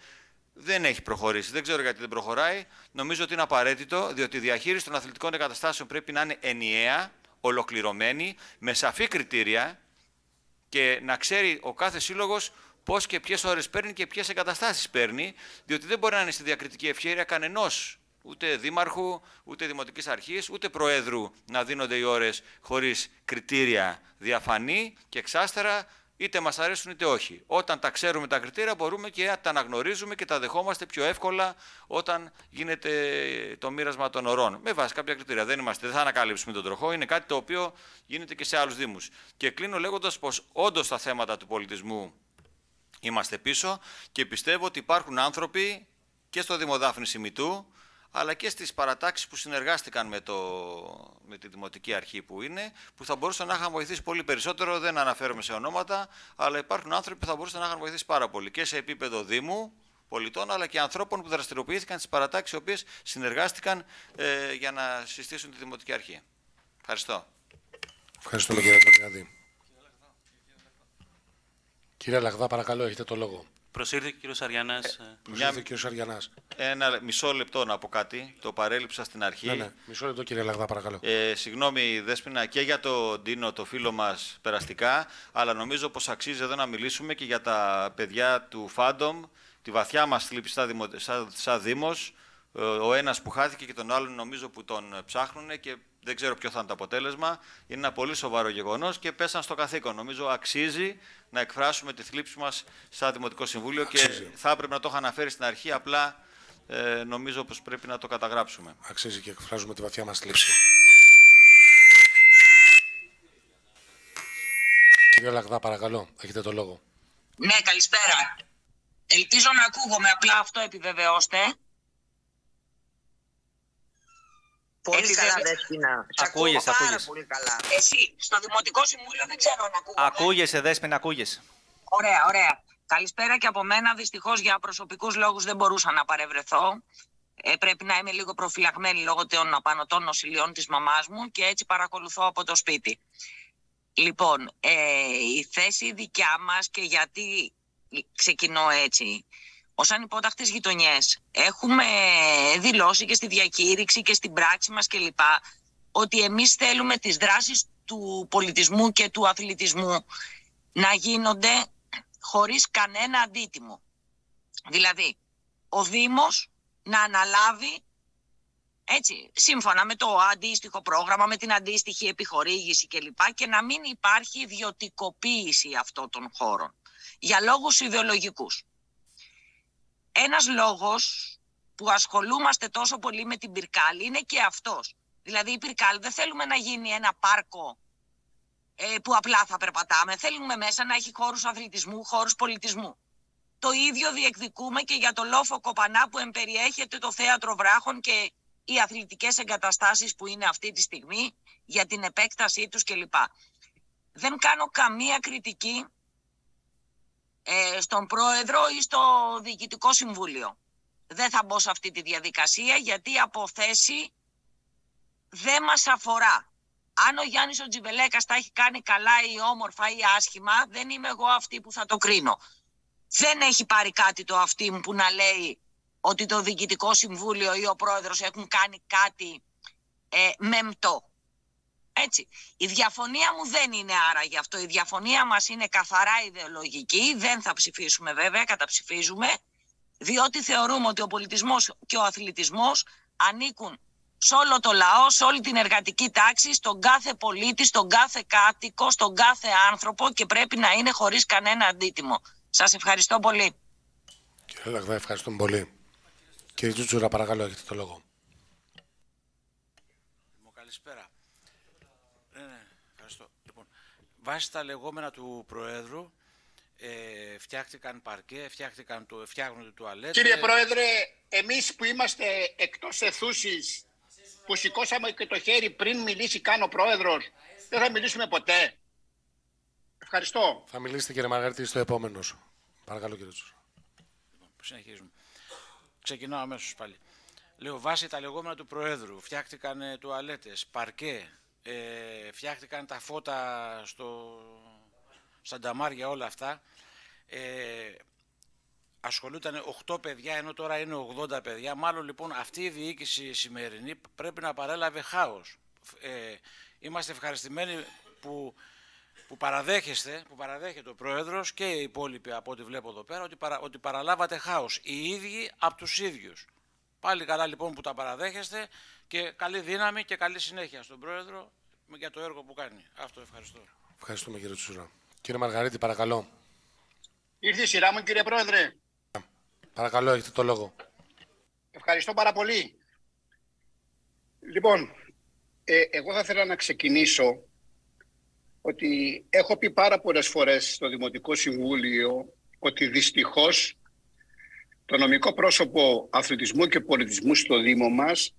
Δεν έχει προχωρήσει. Δεν ξέρω γιατί δεν προχωράει. Νομίζω ότι είναι απαραίτητο, διότι η διαχείριση των αθλητικών εγκαταστάσεων πρέπει να είναι ενιαία, ολοκληρωμένη, με σαφή κριτήρια και να ξέρει ο κάθε σύλλογος πώς και ποιες ώρες παίρνει και ποιες εγκαταστάσεις παίρνει, διότι δεν μπορεί να είναι στη διακριτική ευχαίρεια κανενός ούτε δήμαρχου, ούτε δημοτικής αρχής, ούτε προέδρου να δίνονται οι ώρες χωρίς κριτήρια διαφανή και εξάστερα, είτε μας αρέσουν είτε όχι. Όταν τα ξέρουμε τα κριτήρια, μπορούμε και τα αναγνωρίζουμε και τα δεχόμαστε πιο εύκολα όταν γίνεται το μοίρασμα των ωρών. Με βάση κάποια κριτήρια. Δεν, είμαστε, δεν θα ανακαλύψουμε τον τροχό, είναι κάτι το οποίο γίνεται και σε άλλους Δήμους. Και κλείνω λέγοντας πως όντως τα θέματα του πολιτισμού είμαστε πίσω και πιστεύω ότι υπάρχουν άνθρωποι και στο Δημοδάφνη Σιμητού αλλά και στις παρατάξεις που συνεργάστηκαν με, το, με τη Δημοτική Αρχή που είναι, που θα μπορούσαν να είχαν βοηθήσει πολύ περισσότερο, δεν αναφέρομαι σε ονόματα, αλλά υπάρχουν άνθρωποι που θα μπορούσαν να είχαν βοηθήσει πάρα πολύ και σε επίπεδο Δήμου, πολιτών, αλλά και ανθρώπων που δραστηριοποιήθηκαν στις παρατάξεις, οι οποίες συνεργάστηκαν ε, για να συστήσουν τη Δημοτική Αρχή. Ευχαριστώ. Ευχαριστούμε κύριε Τονιάδη. Κύριε Λαγδά, παρακαλώ, έχετε το λόγο. Προσήρθε ο κύριος Αριανάς. Ε, ε, Προσήρθε ο κύριος Αριανάς. Ένα μισό λεπτό να πω κάτι. Το παρέλειψα στην αρχή. Ναι, ναι. Μισό λεπτό, κύριε Λαγδά, παρακαλώ. Ε, συγγνώμη, Δέσπινα, και για τον Ντίνο, το φίλο μας, περαστικά. Αλλά νομίζω πως αξίζει εδώ να μιλήσουμε και για τα παιδιά του Φάντομ. Τη βαθιά μας θλίψη σαν, Δήμος. Ο ένας που χάθηκε και τον άλλον νομίζω που τον ψάχνουν και δεν ξέρω ποιο θα είναι το αποτέλεσμα. Είναι ένα πολύ σοβαρό γεγονός και πέσαν στο καθήκον. Νομίζω αξίζει να εκφράσουμε τη θλίψη μας σαν Δημοτικό Συμβούλιο αξίζει. και θα έπρεπε να το είχα αναφέρει στην αρχή. Απλά ε, νομίζω πως πρέπει να το καταγράψουμε. Αξίζει και εκφράζουμε τη βαθιά μας θλίψη. Κύριε Λαγδά, παρακαλώ, έχετε το λόγο. Ναι, καλησπέρα. Ελπίζω να ακούγομαι, απλά αυτό επιβεβαιώστε. Πολύ καλά, Δέσποινα. Ακούγεσαι, ακούγεσαι. πολύ καλά. Εσύ, στο Δημοτικό Συμβούλιο δεν ξέρω αν ακούγομαι. Ακούγεσαι, Δέσποινα, ακούγεσαι. Ωραία, ωραία. Καλησπέρα και από μένα. Δυστυχώς για προσωπικούς λόγους δεν μπορούσα να παρευρεθώ. Ε, πρέπει να είμαι λίγο προφυλαγμένη λόγω των απανοτών νοσηλιών της μαμάς μου και έτσι παρακολουθώ από το σπίτι. Λοιπόν, ε, η θέση δικιά μας και γιατί ξεκινώ έτσι. Ως ανυπόταχτες γειτονιές έχουμε δηλώσει και στη διακήρυξη και στην πράξη μας κλπ. ότι εμείς θέλουμε τις δράσεις του πολιτισμού και του αθλητισμού να γίνονται χωρίς κανένα αντίτιμο. Δηλαδή, ο Δήμος να αναλάβει έτσι, σύμφωνα με το αντίστοιχο πρόγραμμα, με την αντίστοιχη επιχορήγηση κλπ. Και να μην υπάρχει ιδιωτικοποίηση αυτών των χώρων. Για λόγους ιδεολογικούς. Ένας λόγος που ασχολούμαστε τόσο πολύ με την Πυρκάλη είναι και αυτός. Δηλαδή η Πυρκάλη δεν θέλουμε να γίνει ένα πάρκο ε, που απλά θα περπατάμε. Θέλουμε μέσα να έχει χώρους αθλητισμού, χώρους πολιτισμού. Το ίδιο διεκδικούμε και για το λόφο Κοπανά που εμπεριέχεται το θέατρο βράχων και οι αθλητικές εγκαταστάσεις που είναι αυτή τη στιγμή για την επέκτασή τους κλπ. Δεν κάνω καμία κριτική ε, στον πρόεδρο ή στο διοικητικό συμβούλιο. Δεν θα μπω σε αυτή τη διαδικασία γιατί η από θέση δεν μας αφορά. Αν ο Γιάννης ο Τζιβελέκας τα έχει κάνει καλά ή όμορφα ή άσχημα, δεν είμαι εγώ αυτή που θα το κρίνω. Δεν έχει πάρει κάτι το αυτή μου που να λέει ότι το Διοικητικό Συμβούλιο ή ο Πρόεδρος έχουν κάνει κάτι ε, μεμπτό. Έτσι. Η διαφωνία μου δεν είναι άρα γι' αυτό. Η διαφωνία μας είναι καθαρά ιδεολογική. Δεν θα ψηφίσουμε βέβαια, καταψηφίζουμε. Διότι θεωρούμε ότι ο πολιτισμός και ο αθλητισμός ανήκουν σε όλο το λαό, σε όλη την εργατική τάξη, στον κάθε πολίτη, στον κάθε κάτοικο, στον κάθε άνθρωπο και πρέπει να είναι χωρίς κανένα αντίτιμο. Σας ευχαριστώ πολύ. Κύριε Λαγδά, ευχαριστούμε πολύ. Κύριε Τζούτσουρα, παρακαλώ, έχετε το λόγο. Καλησπέρα. Ναι, ναι, ευχαριστώ. Λοιπόν, βάσει τα λεγόμενα του Προέδρου, ε, φτιάχτηκαν παρκέ, φτιάχτηκαν το, φτιάχνονται τουαλέτες. Κύριε Πρόεδρε, εμείς που είμαστε εκτός εθούσης, που σηκώσαμε και το χέρι πριν μιλήσει καν ο Πρόεδρος, δεν θα μιλήσουμε ποτέ. Ευχαριστώ. Θα μιλήσετε κύριε Μαργαρίτη στο επόμενο σου. Παρακαλώ κύριε Τσούρα. Λοιπόν, συνεχίζουμε. Ξεκινάω αμέσως πάλι. Λέω, βάσει τα λεγόμενα του Προέδρου, φτιάχτηκαν ε, τουαλέτες, παρκέ, ε, φτιάχτηκαν τα φώτα στο Σανταμάρια, όλα αυτά. Ε, ασχολούνταν 8 παιδιά, ενώ τώρα είναι 80 παιδιά. Μάλλον λοιπόν αυτή η διοίκηση σημερινή πρέπει να παρέλαβε χάος. Ε, είμαστε ευχαριστημένοι που που παραδέχεστε, που παραδέχεται ο Πρόεδρος και οι υπόλοιποι από ό,τι βλέπω εδώ πέρα, ότι, παρα, ότι παραλάβατε χάος. Οι ίδιοι από τους ίδιους. Πάλι καλά λοιπόν που τα παραδέχεστε και καλή δύναμη και καλή συνέχεια στον Πρόεδρο για το έργο που κάνει. Αυτό ευχαριστώ. Ευχαριστούμε κύριε Τσούρα. Κύριε Μαργαρίτη, παρακαλώ. Ήρθε η σειρά μου κύριε Πρόεδρε. Παρακαλώ, έχετε το λόγο. Ευχαριστώ πάρα πολύ. Λοιπόν, ε, εγώ θα ήθελα να ξεκινήσω ότι έχω πει πάρα πολλές φορές στο Δημοτικό Συμβούλιο ότι δυστυχώς το νομικό πρόσωπο αθλητισμού και πολιτισμού στο Δήμο μας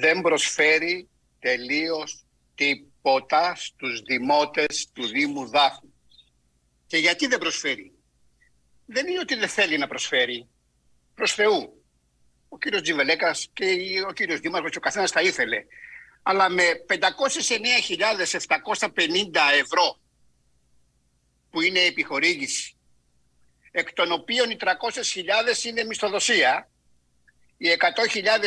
δεν προσφέρει τελείως τίποτα στους δημότες του Δήμου Δάφνη. Και γιατί δεν προσφέρει; Δεν είναι ότι δεν θέλει να προσφέρει. Προς Θεού. Ο κύριος Τζιβελέκας και ο κύριος Δήμαρχος και ο καθένας τα ήθελε αλλά με 509.750 ευρώ που είναι επιχορήγηση, εκ των οποίων οι 300.000 είναι μισθοδοσία, οι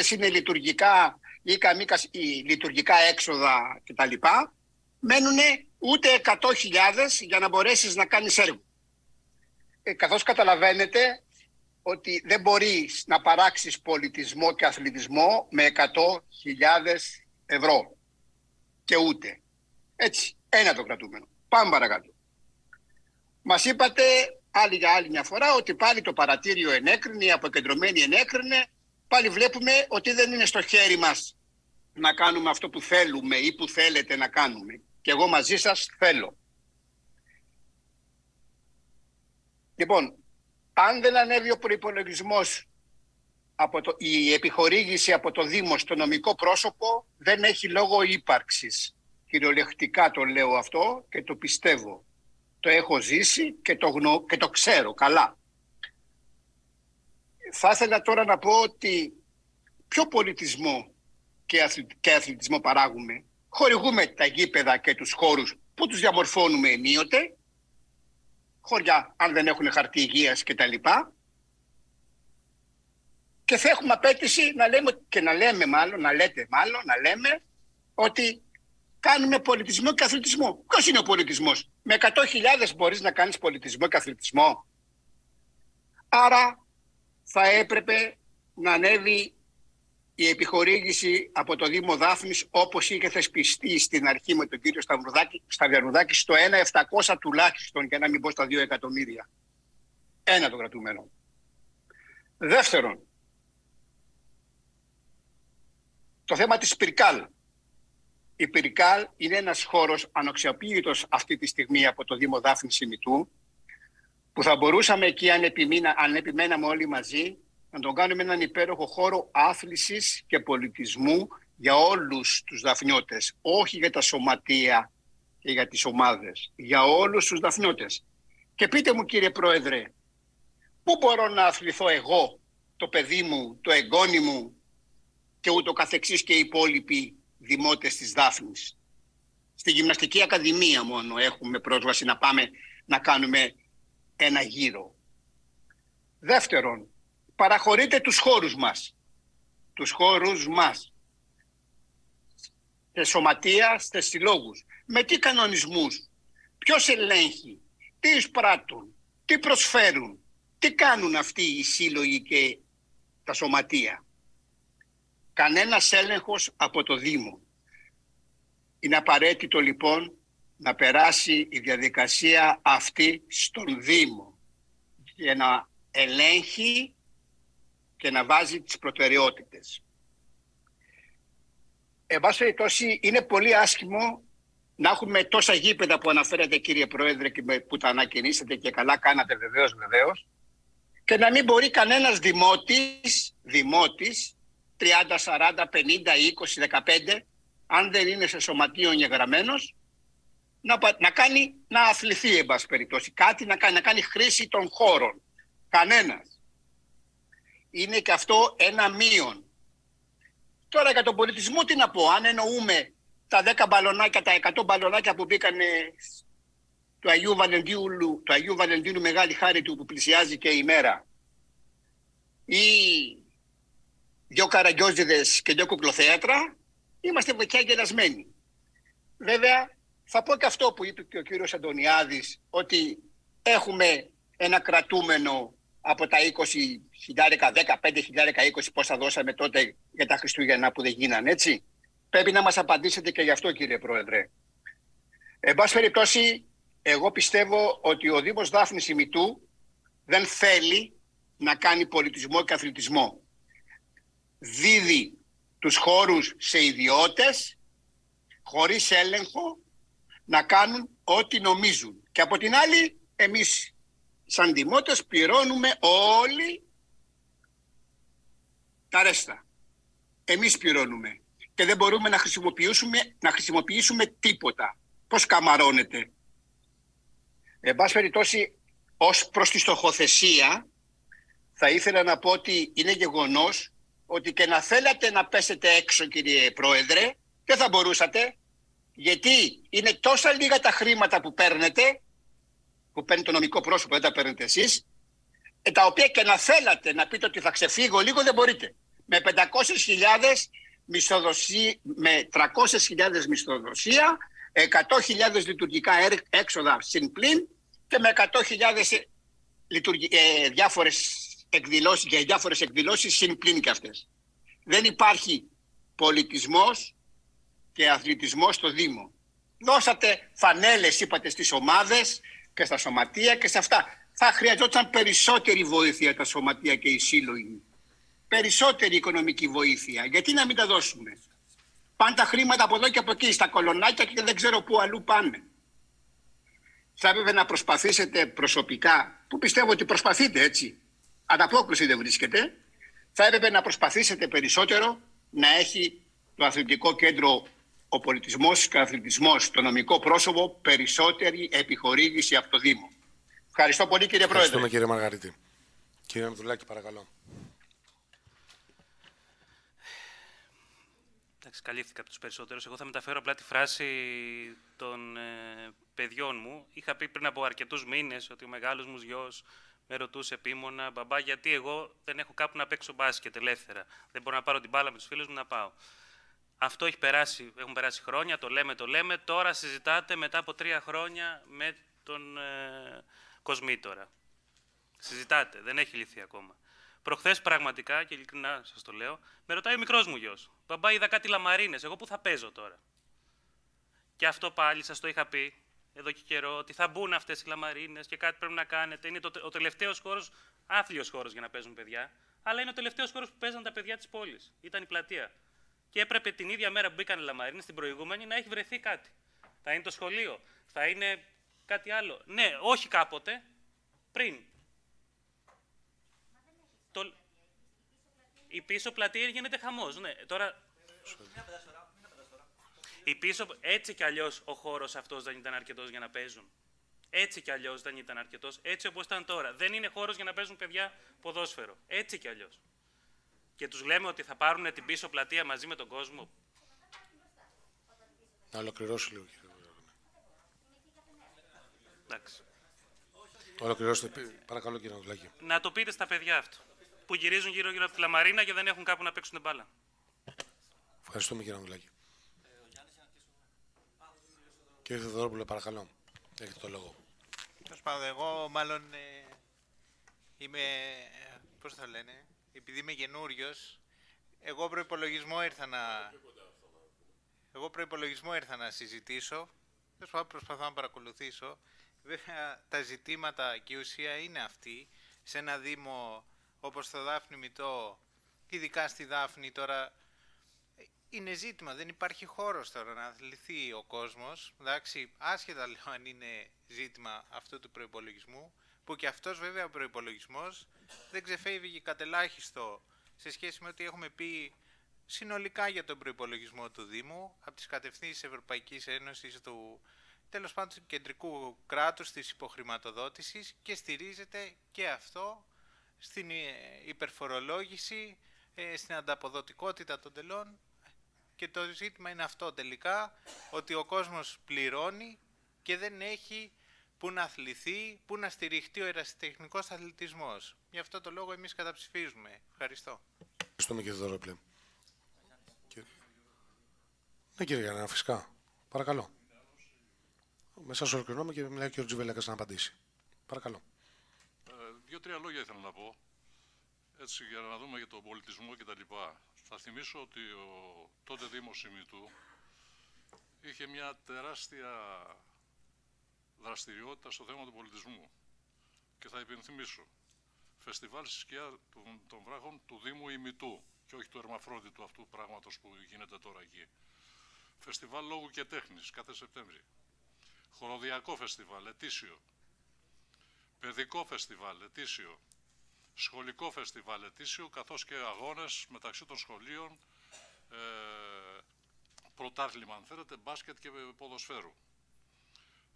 100.000 είναι λειτουργικά ή, καμίκα, ή λειτουργικά έξοδα κτλ. Μένουν ούτε 100.000 για να μπορέσεις να κάνεις έργο. Ε, καθώς καταλαβαίνετε ότι δεν μπορείς να παράξεις πολιτισμό και αθλητισμό με 100.000 ευρώ. και ούτε. Έτσι, ένα το κρατούμενο. Πάμε παρακάτω. Μας είπατε άλλη για άλλη μια φορά ότι πάλι το παρατήριο ενέκρινε, η αποκεντρωμένη ενέκρινε. Πάλι βλέπουμε ότι δεν είναι στο χέρι μας να κάνουμε αυτό που θέλουμε ή που θέλετε να κάνουμε. Και εγώ μαζί σας θέλω. Λοιπόν, αν δεν ανέβει ο προπολογισμό από το, η επιχορήγηση από το Δήμο στο νομικό πρόσωπο δεν έχει λόγο ύπαρξης. Κυριολεκτικά το λέω αυτό και το πιστεύω. Το έχω ζήσει και το, γνω, και το ξέρω καλά. Θα ήθελα τώρα να πω ότι ποιο πολιτισμό και, αθλητισμό παράγουμε. Χορηγούμε τα γήπεδα και τους χώρους που τους διαμορφώνουμε ενίοτε. Χωριά αν δεν έχουν χαρτί υγείας και τα λοιπά. Και θα έχουμε απέτηση να λέμε και να λέμε μάλλον, να λέτε μάλλον, να λέμε ότι κάνουμε πολιτισμό και αθλητισμό. Ποιος είναι ο πολιτισμός, Με 100.000 μπορείς να κάνεις πολιτισμό και αθλητισμό. Άρα θα έπρεπε να ανέβει η επιχορήγηση από το Δήμο Δάφνης όπως είχε θεσπιστεί στην αρχή με τον κύριο Σταυρουδάκη στο 1.700 τουλάχιστον για να μην πω στα 2 εκατομμύρια. Ένα το κρατούμενο. Δεύτερον, το θέμα της Πυρκάλ. Η Πυρκάλ είναι ένας χώρος ανοξιοποιητός αυτή τη στιγμή από το Δήμο Δάφνης Σιμητού που θα μπορούσαμε εκεί αν, επιμείνα, αν επιμέναμε όλοι μαζί να τον κάνουμε έναν υπέροχο χώρο άθλησης και πολιτισμού για όλους τους δαφνιώτες, όχι για τα σωματεία και για τις ομάδες, για όλους τους δαφνιώτες. Και πείτε μου κύριε Πρόεδρε, πού μπορώ να αθληθώ εγώ, το παιδί μου, το εγγόνι μου και ούτω καθεξής και οι υπόλοιποι δημότες της Δάφνης; Στη Γυμναστική Ακαδημία μόνο έχουμε πρόσβαση να πάμε να κάνουμε ένα γύρο. Δεύτερον, παραχωρείτε τους χώρους μας. Τους χώρους μας. Σε σωματεία, σε συλλόγους. Με τι κανονισμούς; Ποιος ελέγχει; Τι εισπράττουν; Τι προσφέρουν; Τι κάνουν αυτοί οι σύλλογοι και τα σωματεία; Κανένας έλεγχος από το Δήμο. Είναι απαραίτητο λοιπόν να περάσει η διαδικασία αυτή στον Δήμο για να ελέγχει και να βάζει τις προτεραιότητες. Εν πάση περιπτώσει, είναι πολύ άσχημο να έχουμε τόσα γήπεδα που αναφέρατε κύριε Πρόεδρε και που τα ανακοινήσατε και καλά κάνατε βεβαίως βεβαίως και να μην μπορεί κανένας δημότης, δημότης 30, 40, 50, 20, 15 αν δεν είναι σε σωματείο εγγεγραμμένος να, να, κάνει, να αθληθεί εν πάση περιπτώσει κάτι, να κάνει, να κάνει χρήση των χώρων. Κανένας είναι και αυτό ένα μείον. Τώρα για τον πολιτισμό τι να πω, αν εννοούμε τα 10 μπαλονάκια, τα 100 μπαλονάκια που μπήκαν του Αγίου Βαλεντίνου, του Αγίου Βαλεντίνου μεγάλη χάρη του που πλησιάζει και η μέρα ή δυο καραγκιόζιδες και δυο κουκλοθέατρα, είμαστε βοηθιά γελασμένοι. Βέβαια, θα πω και αυτό που είπε και ο κύριος Αντωνιάδης, ότι έχουμε ένα κρατούμενο από τα 20 χιλιάρικα, 15 χιλιάρικα, 20 πόσα δώσαμε τότε για τα Χριστούγεννα που δεν γίνανε, έτσι. Πρέπει να μας απαντήσετε και γι' αυτό κύριε Πρόεδρε. Εν πάση περιπτώσει, εγώ πιστεύω ότι ο Δήμος Δάφνης Ημιτού δεν θέλει να κάνει πολιτισμό και αθλητισμό. Δίδει τους χώρους σε ιδιώτες, χωρίς έλεγχο, να κάνουν ό,τι νομίζουν. Και από την άλλη, εμείς σαν δημότες πληρώνουμε όλοι τα ρέστα. Εμείς πληρώνουμε και δεν μπορούμε να χρησιμοποιήσουμε, να χρησιμοποιήσουμε τίποτα. Πώς καμαρώνεται. Εν πάση περιπτώσει, ως προς τη στοχοθεσία, θα ήθελα να πω ότι είναι γεγονός ότι και να θέλατε να πέσετε έξω κύριε Πρόεδρε, δεν θα μπορούσατε, γιατί είναι τόσα λίγα τα χρήματα που παίρνετε που παίρνει το νομικό πρόσωπο, δεν τα παίρνετε εσείς, ε, τα οποία και να θέλατε να πείτε ότι θα ξεφύγω λίγο, δεν μπορείτε. Με 500.000 μισθοδοσία, με 300.000 μισθοδοσία, 100.000 λειτουργικά έξοδα συν πλήν και με 100.000 ε, διάφορες εκδηλώσεις και διάφορες εκδηλώσεις συν πλήν και αυτές. Δεν υπάρχει πολιτισμός και αθλητισμό στο Δήμο. Δώσατε φανέλες, είπατε, στις ομάδες και στα σωματεία και σε αυτά. Θα χρειαζόταν περισσότερη βοήθεια τα σωματεία και οι σύλλογοι. Περισσότερη οικονομική βοήθεια. Γιατί να μην τα δώσουμε; Πάνε τα χρήματα από εδώ και από εκεί, στα κολονάκια και δεν ξέρω πού αλλού πάνε. Θα έπρεπε να προσπαθήσετε προσωπικά, που πιστεύω ότι προσπαθείτε έτσι, ανταπόκριση δεν βρίσκεται, θα έπρεπε να προσπαθήσετε περισσότερο να έχει το αθλητικό κέντρο ο πολιτισμός και ο αθλητισμός, το νομικό πρόσωπο, περισσότερη επιχορήγηση από το Δήμο. Ευχαριστώ πολύ κύριε Πρόεδρε. Ευχαριστούμε κύριε Μαργαρίτη. Κύριε Μητουλάκη, παρακαλώ. Εντάξει, καλύφθηκα από τους περισσότερους. Εγώ θα μεταφέρω απλά τη φράση των ε, παιδιών μου. Είχα πει πριν από αρκετούς μήνες ότι ο μεγάλος μου γιος με ρωτούσε επίμονα, μπαμπά, γιατί εγώ δεν έχω κάπου να παίξω μπάσκετ ελεύθερα. Δεν μπορώ να πάρω την μπάλα με τους φίλους μου να πάω. Αυτό έχει περάσει, έχουν περάσει χρόνια, το λέμε, το λέμε. Τώρα συζητάτε μετά από τρία χρόνια με τον ε, Κοσμήτορα. Συζητάτε, δεν έχει λυθεί ακόμα. Προχθές πραγματικά, και ειλικρινά σας το λέω, με ρωτάει ο μικρός μου γιος. Μπαμπά, είδα κάτι λαμαρίνες. Εγώ που θα παίζω τώρα; Και αυτό πάλι σας το είχα πει εδώ και καιρό, ότι θα μπουν αυτές οι λαμαρίνες και κάτι πρέπει να κάνετε. Είναι το, ο τελευταίος χώρος, άθλιος χώρος για να παίζουν παιδιά, αλλά είναι ο τελευταίος χώρος που παίζαν τα παιδιά της πόλης. Ήταν η πλατεία. Και έπρεπε την ίδια μέρα που μπήκαν οι λαμαρίνε, την προηγούμενη, να έχει βρεθεί κάτι. Θα είναι το σχολείο, θα είναι κάτι άλλο. Ναι, όχι κάποτε, πριν. Το... Η πίσω πλατεία γίνεται χαμός. Ναι, τώρα η πίσω, έτσι κι αλλιώς ο χώρος αυτός δεν ήταν αρκετός για να παίζουν. Έτσι κι αλλιώς δεν ήταν αρκετός. Έτσι όπως ήταν τώρα. Δεν είναι χώρος για να παίζουν παιδιά ποδόσφαιρο. Έτσι κι αλλιώς. Και τους λέμε ότι θα πάρουν την πίσω πλατεία μαζί με τον κόσμο. Να ολοκληρώσει λίγο, κύριε Εντάξει. Ολοκληρώστε. Παρακαλώ, κύριε Ανδουλάκη. Να το πείτε στα παιδιά αυτό. Που γυρίζουν γύρω-γύρω από τη Λαμαρίνα και δεν έχουν κάπου να παίξουν μπάλα. Ευχαριστούμε, κύριε Ανδουλάκη. Κύριε Θεοδωρόπουλο, παρακαλώ. Έχετε το λόγο. Τέλος πάντων, εγώ μάλλον ε, είμαι. Ε, Πώς το λένε, επειδή είμαι καινούριος, εγώ προπολογισμό ήρθα να. Εγώ προπολογισμό ήρθα να συζητήσω. Τέλος πάντων, προσπαθώ να παρακολουθήσω. Βέβαια, τα ζητήματα και η ουσία είναι αυτή. Σε ένα Δήμο όπως το Δάφνη Μητώ, ειδικά στη Δάφνη τώρα είναι ζήτημα, δεν υπάρχει χώρος τώρα να αθληθεί ο κόσμος, εντάξει, άσχετα λέω αν είναι ζήτημα αυτού του προϋπολογισμού, που και αυτός βέβαια ο προϋπολογισμός δεν ξεφεύγει κατελάχιστο σε σχέση με ό,τι έχουμε πει συνολικά για τον προϋπολογισμό του Δήμου, από τις κατευθύνσεις Ευρωπαϊκής Ένωσης του τέλος πάντων του κεντρικού κράτους της υποχρηματοδότησης και στηρίζεται και αυτό στην ε, υπερφορολόγηση, ε, στην ανταποδοτικότητα των τελών. Και το ζήτημα είναι αυτό τελικά, ότι ο κόσμος πληρώνει και δεν έχει που να αθληθεί, που να στηριχτεί ο ερασιτεχνικός αθλητισμός. Γι' αυτό το λόγο εμείς καταψηφίζουμε. Ευχαριστώ. Ευχαριστούμε κύριε Δωρόπλε. Ναι κύριε Γιάννη, φυσικά. Παρακαλώ. Μέσα σου ολοκληρώνουμε και μιλάει και ο Τζιβέλακας να απαντήσει. Παρακαλώ. Ε, Δύο-τρία λόγια ήθελα να πω. Έτσι, για να δούμε για τον πολιτισμό κτλ. Θα θυμίσω ότι ο τότε Δήμος Σιμητού είχε μια τεράστια δραστηριότητα στο θέμα του πολιτισμού. Και θα υπενθυμίσω. Φεστιβάλ στη σκιά των, των βράχων του Δήμου Ημιτού και όχι του Ερμαφρόντιτου αυτού πράγματος που γίνεται τώρα εκεί. Φεστιβάλ λόγου και τέχνης κάθε Σεπτέμβρη. Χοροδιακό φεστιβάλ, ετήσιο. Παιδικό φεστιβάλ, ετήσιο σχολικό φεστιβάλ ετήσιο, καθώς και αγώνες μεταξύ των σχολείων, ε, πρωτάθλημα αν θέλετε, μπάσκετ και ποδοσφαίρου.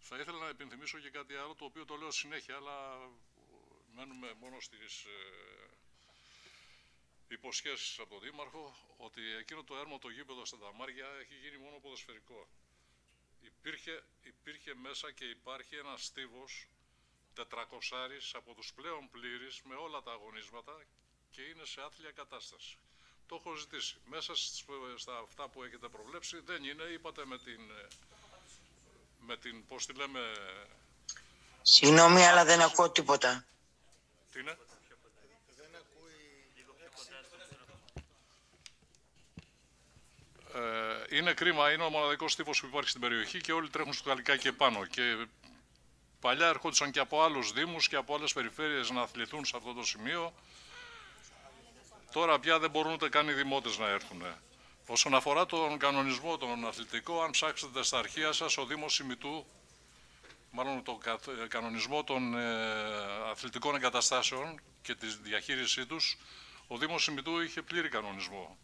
Θα ήθελα να επιθυμίσω και κάτι άλλο, το οποίο το λέω συνέχεια, αλλά μένουμε μόνο στις ε, υποσχέσεις από τον Δήμαρχο, ότι εκείνο το έρμο το γήπεδο στα Ταμάρια έχει γίνει μόνο ποδοσφαιρικό. Υπήρχε, υπήρχε μέσα και υπάρχει ένας στίβος 400 από τους πλέον πλήρεις με όλα τα αγωνίσματα και είναι σε άθλια κατάσταση. Το έχω ζητήσει. Μέσα στα αυτά που έχετε προβλέψει δεν είναι, είπατε με την, με την πώς τη λέμε... Συγγνώμη, αλλά δεν ακούω τίποτα. Τι είναι; Ε, είναι κρίμα, είναι ο μοναδικός τύπος που υπάρχει στην περιοχή και όλοι τρέχουν στο γαλλικά και πάνω. Και παλιά ερχόντουσαν και από άλλους Δήμους και από άλλες περιφέρειες να αθληθούν σε αυτό το σημείο. Τώρα πια δεν μπορούν ούτε καν οι δημότες να έρθουν. Όσον αφορά τον κανονισμό των αθλητικών, αν ψάξετε στα αρχεία σας, ο Δήμος Σιμητού, μάλλον τον κανονισμό των ε, αθλητικών εγκαταστάσεων και της διαχείρισή τους, ο Δήμος Σιμητού είχε πλήρη κανονισμό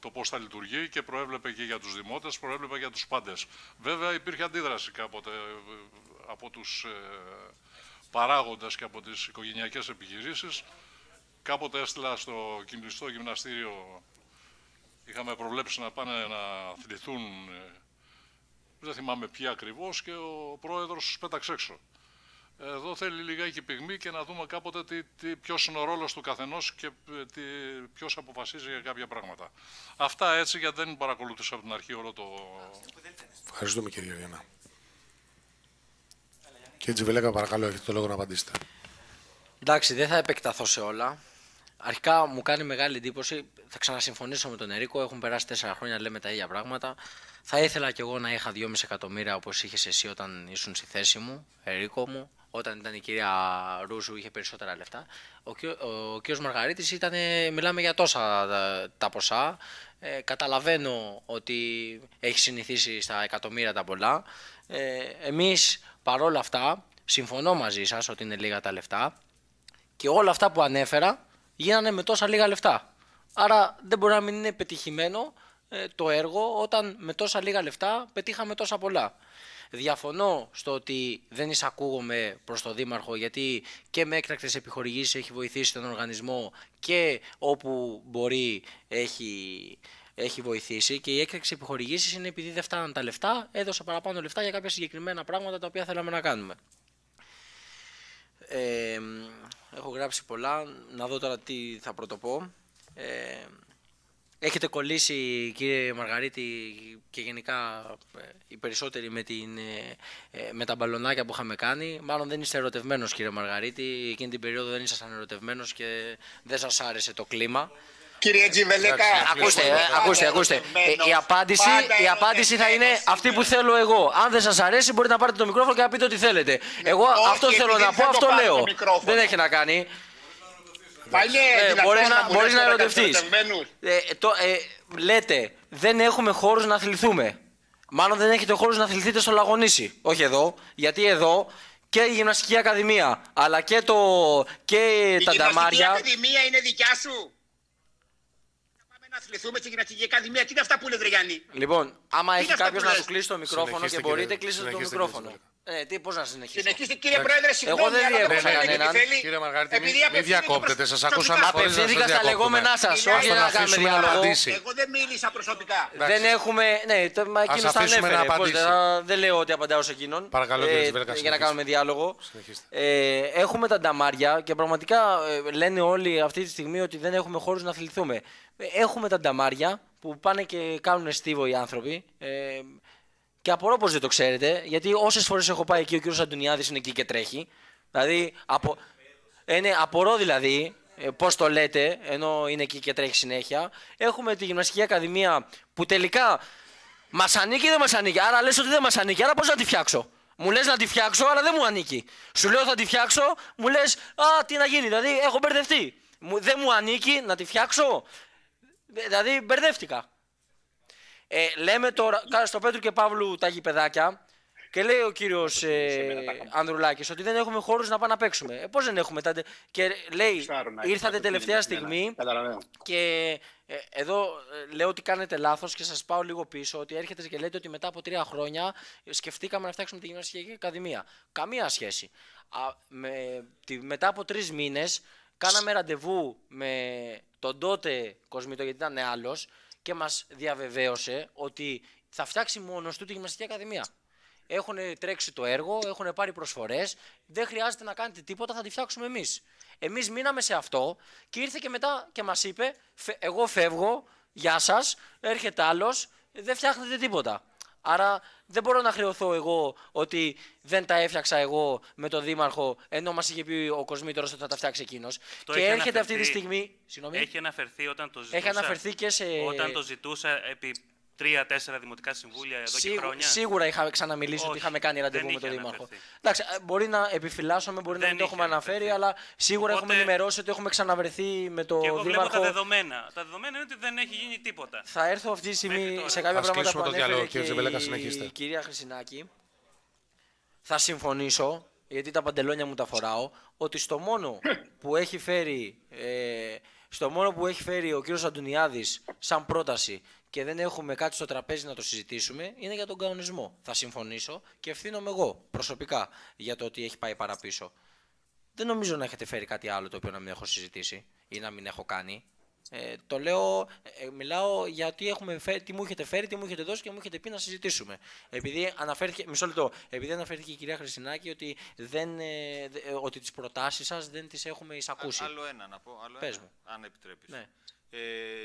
το πώς θα λειτουργεί και προέβλεπε και για τους δημότες, προέβλεπε για τους πάντες. Βέβαια υπήρχε αντίδραση κάποτε ε, από τους ε, παράγοντες και από τις οικογενειακές επιχειρήσεις. Κάποτε έστειλα στο κινητό γυμναστήριο, είχαμε προβλέψει να πάνε να αθληθούν, ε, δεν θυμάμαι ποιοι ακριβώς, και ο πρόεδρος τους πέταξε έξω. Εδώ θέλει λιγάκι πυγμή και να δούμε κάποτε τι, τι, ποιος είναι ο ρόλος του καθενός και ε, τι, ποιος αποφασίζει για κάποια πράγματα. Αυτά έτσι γιατί δεν παρακολούθησα από την αρχή όλο το... Ευχαριστούμε κύριε Γιάννα. Κύριε Τζιβελέκα, παρακαλώ, έχετε το λόγο να απαντήσετε. Εντάξει, δεν θα επεκταθώ σε όλα. Αρχικά μου κάνει μεγάλη εντύπωση. Θα ξανασυμφωνήσω με τον Ερίκο. Έχουν περάσει τέσσερα χρόνια, λέμε τα ίδια πράγματα. Θα ήθελα κι εγώ να είχα 2,5 εκατομμύρια όπως είχες εσύ όταν ήσουν στη θέση μου, Ερίκο μου όταν ήταν η κυρία Ρούζου είχε περισσότερα λεφτά. Ο, ο, ο κύριος Μαργαρίτης ήταν, μιλάμε για τόσα τα, ποσά. Ε, καταλαβαίνω ότι έχει συνηθίσει στα εκατομμύρια τα πολλά. Ε, εμείς παρόλα αυτά συμφωνώ μαζί σας ότι είναι λίγα τα λεφτά και όλα αυτά που ανέφερα γίνανε με τόσα λίγα λεφτά. Άρα δεν μπορεί να μην είναι πετυχημένο ε, το έργο όταν με τόσα λίγα λεφτά πετύχαμε τόσα πολλά. Διαφωνώ στο ότι δεν εισακούγομαι προς τον Δήμαρχο γιατί και με έκτακτες επιχορηγήσεις έχει βοηθήσει τον οργανισμό και όπου μπορεί έχει, έχει βοηθήσει και οι έκτακτες επιχορηγήσεις είναι επειδή δεν φτάναν τα λεφτά, έδωσα παραπάνω λεφτά για κάποια συγκεκριμένα πράγματα τα οποία θέλαμε να κάνουμε. Ε, έχω γράψει πολλά, να δω τώρα τι θα πρωτοπώ. Ε, Έχετε κολλήσει κύριε Μαργαρίτη και γενικά ε, οι περισσότεροι με, την, ε, ε, με τα μπαλονάκια που είχαμε κάνει. Μάλλον δεν είστε ερωτευμένος κύριε Μαργαρίτη. Εκείνη την περίοδο δεν ήσασταν ερωτευμένος και δεν σας άρεσε το κλίμα. Κύριε Τζιβελέκα, ακούστε, ακούστε, ακούστε. Η απάντηση, η απάντηση θα είναι αυτή που θέλω εγώ. Αν δεν σας αρέσει μπορείτε να πάρετε το μικρόφωνο και να πείτε ό,τι θέλετε. Εγώ αυτό θέλω να πω, αυτό λέω. Δεν έχει να κάνει. Ε, μπορείς να, μπορείς να ερωτευτείς. Ε, το, ε, λέτε, δεν έχουμε χώρους να αθληθούμε. Μάλλον δεν έχετε χώρους να αθληθείτε στο Λαγονίσι. Όχι εδώ, γιατί εδώ και η Γυμναστική Ακαδημία, αλλά και, το, και η τα νταμάρια... Η Γυμναστική Ακαδημία είναι δικιά σου. Πάμε να αθληθούμε στη Γυμναστική Ακαδημία. Τι είναι αυτά που λέει Γιάννη; Λοιπόν, άμα έχει κάποιος να σου κλείσει το μικρόφωνο και μπορείτε, κλείσετε το μικρόφωνο. Ε, τι, πώς να συνεχίσω; Συνεχίστε κύριε Πρόεδρε, συγγνώμη. Εγώ δεν διέκοψα κανέναν. Κύριε Μαργαρίτη, μην διακόπτετε. Σας ακούσαμε Απευθύνθηκα στα λεγόμενά σας, όχι να κάνουμε διάλογο. Εγώ δεν μίλησα προσωπικά. Δεν έχουμε, ναι, το, μα εκείνος τα ανέφερε. Πώς, δεν λέω ότι απαντάω σε εκείνον. Παρακαλώ ε, Για να κάνουμε διάλογο. Ε, έχουμε τα νταμάρια και πραγματικά ε, λένε όλοι αυτή τη στιγμή ότι δεν έχουμε χώρους να αθληθούμε. Ε, έχουμε τα νταμάρια που πάνε και κάνουν στίβο οι άνθρωποι. Ε, και απορώ πως δεν το ξέρετε, γιατί όσες φορές έχω πάει εκεί, ο κ. Αντωνιάδης είναι εκεί και τρέχει. Δηλαδή, απο... ε, ναι, απορώ δηλαδή ε, πώς το λέτε, ενώ είναι εκεί και τρέχει συνέχεια. Έχουμε τη Γυμναστική Ακαδημία που τελικά μας ανήκει ή δεν μας ανήκει. Άρα λες ότι δεν μας ανήκει, άρα πώς να τη φτιάξω; Μου λες να τη φτιάξω, αλλά δεν μου ανήκει. Σου λέω θα τη φτιάξω, μου λες, Α, τι να γίνει, δηλαδή έχω μπερδευτεί. δεν μου ανήκει να τη φτιάξω; Δηλαδή μπερδεύτηκα. Ε, λέμε τώρα στο Πέτρο και Παύλου τα γηπεδάκια και λέει ο κύριος ε, Ανδρουλάκης ότι δεν έχουμε χώρους να πάμε να παίξουμε. Ε, Πώς δεν έχουμε. Τα... Και λέει, ήρθατε τελευταία στιγμή και ε, εδώ ε, λέω ότι κάνετε λάθος και σας πάω λίγο πίσω. Ότι έρχεται και λέτε ότι μετά από τρία χρόνια σκεφτήκαμε να φτιάξουμε τη Γυμναστική Ακαδημία. Καμία σχέση. Α, με, τη, μετά από τρεις μήνες κάναμε ραντεβού με τον τότε Κοσμήτο, γιατί ήταν άλλος, και μας διαβεβαίωσε ότι θα φτιάξει μόνος του τη Γυμναστική Ακαδημία. Έχουν τρέξει το έργο, έχουν πάρει προσφορές, δεν χρειάζεται να κάνετε τίποτα, θα τη φτιάξουμε εμείς. Εμείς μείναμε σε αυτό και ήρθε και μετά και μας είπε: Εγώ φεύγω, γεια σας, έρχεται άλλος, δεν φτιάχνετε τίποτα. Άρα δεν μπορώ να χρεωθώ εγώ ότι δεν τα έφτιαξα εγώ με τον Δήμαρχο, ενώ μας είχε πει ο Κοσμήτωρο ότι θα τα φτιάξει εκείνος. Και έρχεται αυτή τη στιγμή. Συγγνώμη. Έχει αναφερθεί όταν το ζητούσα. Έχει αναφερθεί και σε. Όταν το ζητούσα επί τρία-τέσσερα δημοτικά συμβούλια εδώ και χρόνια. Σίγουρα είχα ξαναμιλήσει ότι είχαμε κάνει ραντεβού με τον Δήμαρχο. Εντάξει, ε, μπορεί να επιφυλάσσομαι, μπορεί να μην το έχουμε αναφέρει, αλλά σίγουρα Οπότε... έχουμε ενημερώσει ότι έχουμε ξαναβρεθεί με τον Δήμαρχο. Εγώ βλέπω τα δεδομένα. Τα δεδομένα είναι ότι δεν έχει γίνει τίποτα. Θα έρθω αυτή τη στιγμή σε κάποια Ας πράγματα που ανέφερε και η κυρία Χρυσινάκη. Θα συμφωνήσω, γιατί τα παντελόνια μου τα φοράω, ότι στο μόνο που έχει φέρει, ε, στο μόνο που έχει φέρει ο κύριος Αντουνιάδης σαν πρόταση και δεν έχουμε κάτι στο τραπέζι να το συζητήσουμε, είναι για τον κανονισμό. Θα συμφωνήσω και ευθύνομαι εγώ προσωπικά για το ότι έχει πάει παραπίσω. Δεν νομίζω να έχετε φέρει κάτι άλλο το οποίο να μην έχω συζητήσει ή να μην έχω κάνει. Ε, το λέω, ε, μιλάω γιατί έχουμε φέρει, τι μου έχετε φέρει, τι μου έχετε δώσει και μου έχετε πει να συζητήσουμε. Επειδή αναφέρθηκε, μισό λεπτό, επειδή αναφέρθηκε η κυρία Χρυσινάκη ότι, δεν, ε, ε ότι τις προτάσεις σας δεν τις έχουμε εισακούσει. άλλο ένα να πω, άλλο Πες ένα, μου. αν επιτρέπεις. Ναι. Ε,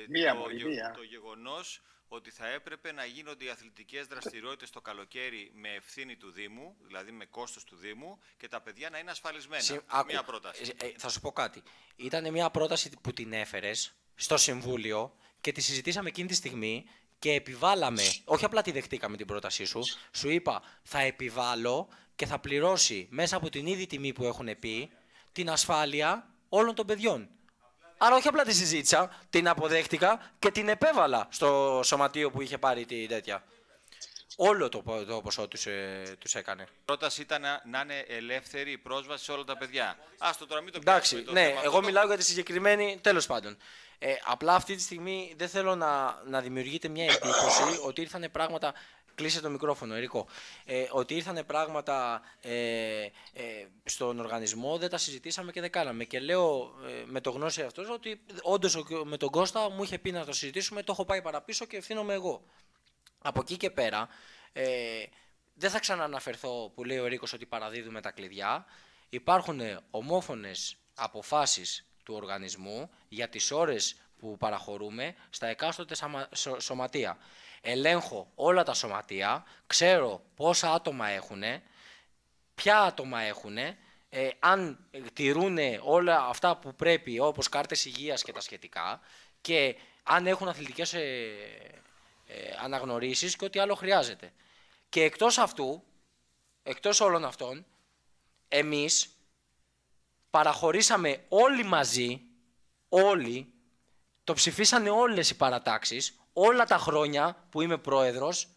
μία, το, μία. το γεγονός ότι θα έπρεπε να γίνονται οι αθλητικές δραστηριότητες το καλοκαίρι με ευθύνη του Δήμου, δηλαδή με κόστος του Δήμου και τα παιδιά να είναι ασφαλισμένα. Συ, Μία πρόταση. Ε, θα σου πω κάτι. Ήταν μια πρόταση που την έφερες στο Συμβούλιο και τη συζητήσαμε εκείνη τη στιγμή και επιβάλαμε, όχι απλά τη δεχτήκαμε την πρότασή σου, σου είπα θα επιβάλλω και θα πληρώσει μέσα από την ίδια τιμή που έχουν πει την ασφάλεια όλων των παιδιών. Άρα όχι απλά τη συζήτησα, την αποδέχτηκα και την επέβαλα στο σωματείο που είχε πάρει τη τέτοια. Όλο το, το ποσό τους, ε, τους έκανε. Η πρόταση ήταν να, να είναι ελεύθερη η πρόσβαση σε όλα τα παιδιά. Άστο τώρα μην το Εντάξει, το ναι, θέμα εγώ αυτό. μιλάω για τη συγκεκριμένη, τέλος πάντων. Ε, απλά αυτή τη στιγμή δεν θέλω να, να δημιουργείται μια εντύπωση ότι ήρθαν πράγματα Κλείσε το μικρόφωνο, Ερικό. Ε, ότι ήρθαν πράγματα ε, ε, στον οργανισμό, δεν τα συζητήσαμε και δεν κάναμε. Και λέω ε, με το γνώση αυτός ότι όντως με τον Κώστα μου είχε πει να το συζητήσουμε, το έχω πάει παραπίσω και ευθύνομαι εγώ. Από εκεί και πέρα, ε, δεν θα ξανααναφερθώ που λέει ο Ερίκος ότι παραδίδουμε τα κλειδιά. Υπάρχουν ομόφωνες αποφάσεις του οργανισμού για τις ώρες που παραχωρούμε στα εκάστοτε σωματεία ελέγχω όλα τα σωματεία, ξέρω πόσα άτομα έχουν, ποια άτομα έχουν, ε, αν τηρούν όλα αυτά που πρέπει, όπως κάρτες υγείας και τα σχετικά, και αν έχουν αθλητικές ε, ε, αναγνωρίσεις και ό,τι άλλο χρειάζεται. Και εκτός αυτού, εκτός όλων αυτών, εμείς παραχωρήσαμε όλοι μαζί, όλοι, το ψηφίσανε όλες οι παρατάξεις, όλα τα χρόνια που είμαι πρόεδρος,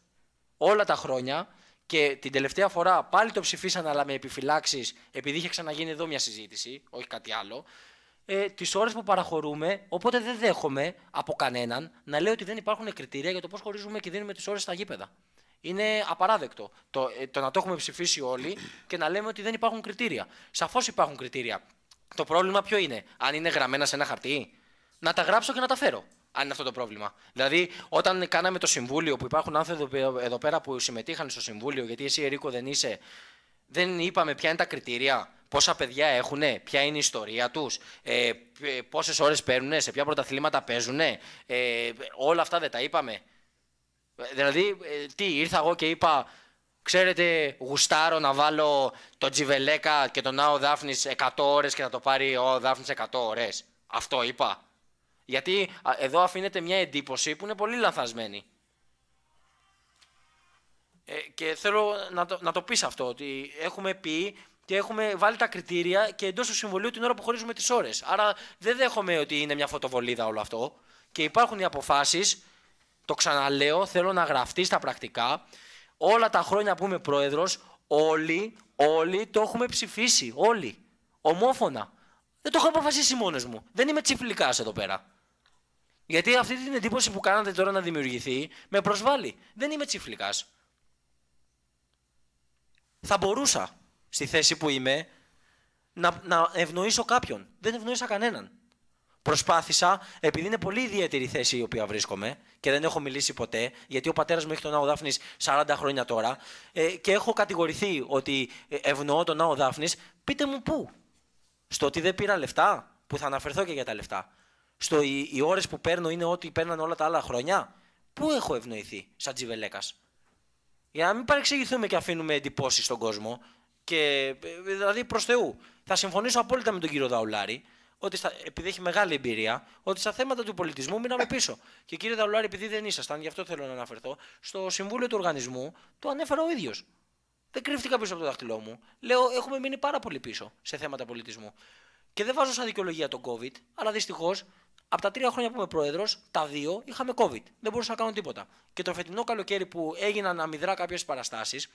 όλα τα χρόνια, και την τελευταία φορά πάλι το ψηφίσαν αλλά με επιφυλάξεις, επειδή είχε ξαναγίνει εδώ μια συζήτηση, όχι κάτι άλλο, ε, τις ώρες που παραχωρούμε, οπότε δεν δέχομαι από κανέναν να λέει ότι δεν υπάρχουν κριτήρια για το πώς χωρίζουμε και δίνουμε τις ώρες στα γήπεδα. Είναι απαράδεκτο το, ε, το να το έχουμε ψηφίσει όλοι και να λέμε ότι δεν υπάρχουν κριτήρια. Σαφώς υπάρχουν κριτήρια. Το πρόβλημα ποιο είναι, αν είναι γραμμένα σε ένα χαρτί; Να τα γράψω και να τα φέρω αν είναι αυτό το πρόβλημα. Δηλαδή, όταν κάναμε το συμβούλιο, που υπάρχουν άνθρωποι εδώ πέρα που συμμετείχαν στο συμβούλιο, γιατί εσύ, Ερίκο, δεν είσαι, δεν είπαμε ποια είναι τα κριτήρια, πόσα παιδιά έχουν, ποια είναι η ιστορία τους, ε, πόσες ώρες παίρνουν, σε ποια πρωταθλήματα παίζουν. Ε, όλα αυτά δεν τα είπαμε. Δηλαδή, ε, τι, ήρθα εγώ και είπα, ξέρετε, γουστάρω να βάλω τον Τζιβελέκα και τον Νάο Δάφνης 100 ώρες και να το πάρει ο Δάφνης 100 ώρες. Αυτό είπα. Γιατί εδώ αφήνεται μια εντύπωση που είναι πολύ λανθασμένη. Ε, και θέλω να το, να το πεις αυτό, ότι έχουμε πει και έχουμε βάλει τα κριτήρια και εντός του συμβολίου την ώρα που χωρίζουμε τις ώρες. Άρα δεν δέχομαι ότι είναι μια φωτοβολίδα όλο αυτό. Και υπάρχουν οι αποφάσεις, το ξαναλέω, θέλω να γραφτεί στα πρακτικά. Όλα τα χρόνια που είμαι πρόεδρος, όλοι, όλοι το έχουμε ψηφίσει, όλοι. Ομόφωνα. Δεν το έχω αποφασίσει μόνος μου. Δεν είμαι τσιφλικάς εδώ πέρα. Γιατί αυτή την εντύπωση που κάνατε τώρα να δημιουργηθεί με προσβάλλει. Δεν είμαι τσιφλικάς. Θα μπορούσα στη θέση που είμαι να, να ευνοήσω κάποιον. Δεν ευνοήσα κανέναν. Προσπάθησα, επειδή είναι πολύ ιδιαίτερη η θέση η οποία βρίσκομαι και δεν έχω μιλήσει ποτέ, γιατί ο πατέρας μου έχει τον Νάο Δάφνης 40 χρόνια τώρα ε, και έχω κατηγορηθεί ότι ευνοώ τον Νάο Δάφνης, πείτε μου πού. Στο ότι δεν πήρα λεφτά, που θα αναφερθώ και για τα λεφτά στο οι, οι ώρες που παίρνω είναι ό,τι παίρναν όλα τα άλλα χρόνια. Πού έχω ευνοηθεί σαν τζιβελέκας; Για να μην παρεξηγηθούμε και αφήνουμε εντυπώσεις στον κόσμο. Και, ε, δηλαδή προς Θεού. Θα συμφωνήσω απόλυτα με τον κύριο Δαουλάρη ότι στα, επειδή έχει μεγάλη εμπειρία, ότι στα θέματα του πολιτισμού μείναμε πίσω. Και κύριε Δαλουάρη, επειδή δεν ήσασταν, γι' αυτό θέλω να αναφερθώ, στο Συμβούλιο του Οργανισμού το ανέφερα ο ίδιος. Δεν κρύφτηκα πίσω από το δάχτυλό μου. Λέω, έχουμε μείνει πάρα πολύ πίσω σε θέματα πολιτισμού. Και δεν βάζω σαν δικαιολογία τον COVID, αλλά δυστυχώς από τα τρία χρόνια που είμαι πρόεδρος, τα δύο είχαμε COVID. Δεν μπορούσα να κάνω τίποτα. Και το φετινό καλοκαίρι που έγιναν αμυδρά κάποιες παραστάσεις,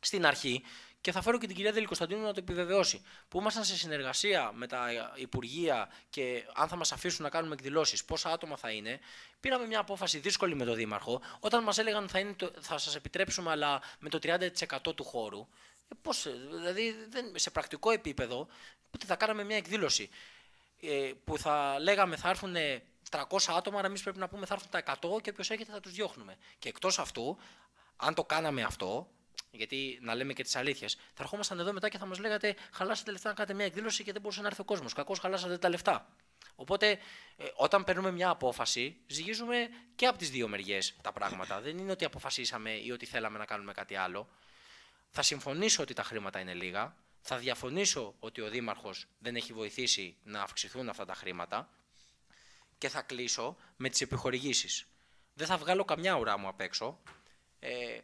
στην αρχή, και θα φέρω και την κυρία Δελή Κωνσταντίνου να το επιβεβαιώσει, που ήμασταν σε συνεργασία με τα Υπουργεία και αν θα μας αφήσουν να κάνουμε εκδηλώσεις, πόσα άτομα θα είναι, πήραμε μια απόφαση δύσκολη με τον Δήμαρχο, όταν μας έλεγαν θα, είναι το, θα σας επιτρέψουμε, αλλά με το 30% του χώρου. Ε, πώς, δηλαδή, δεν, σε πρακτικό επίπεδο, θα κάναμε μια εκδήλωση ε, που θα λέγαμε θα έρθουν 300 άτομα, αλλά εμείς πρέπει να πούμε θα έρθουν τα 100 και όποιος έρχεται θα τους διώχνουμε. Και εκτός αυτού, αν το κάναμε αυτό, γιατί να λέμε και τις αλήθειες, θα ερχόμασταν εδώ μετά και θα μας λέγατε χαλάσατε λεφτά να κάνετε μια εκδήλωση και δεν μπορούσε να έρθει ο κόσμος. Κακώς χαλάσατε τα λεφτά. Οπότε, ε, όταν παίρνουμε μια απόφαση, ζυγίζουμε και από τις δύο μεριές τα πράγματα. Δεν είναι ότι αποφασίσαμε ή ότι θέλαμε να κάνουμε κάτι άλλο. Θα συμφωνήσω ότι τα χρήματα είναι λίγα. Θα διαφωνήσω ότι ο Δήμαρχος δεν έχει βοηθήσει να αυξηθούν αυτά τα χρήματα και θα κλείσω με τις επιχορηγήσεις. Δεν θα βγάλω καμιά ουρά μου απ' έξω. Ε,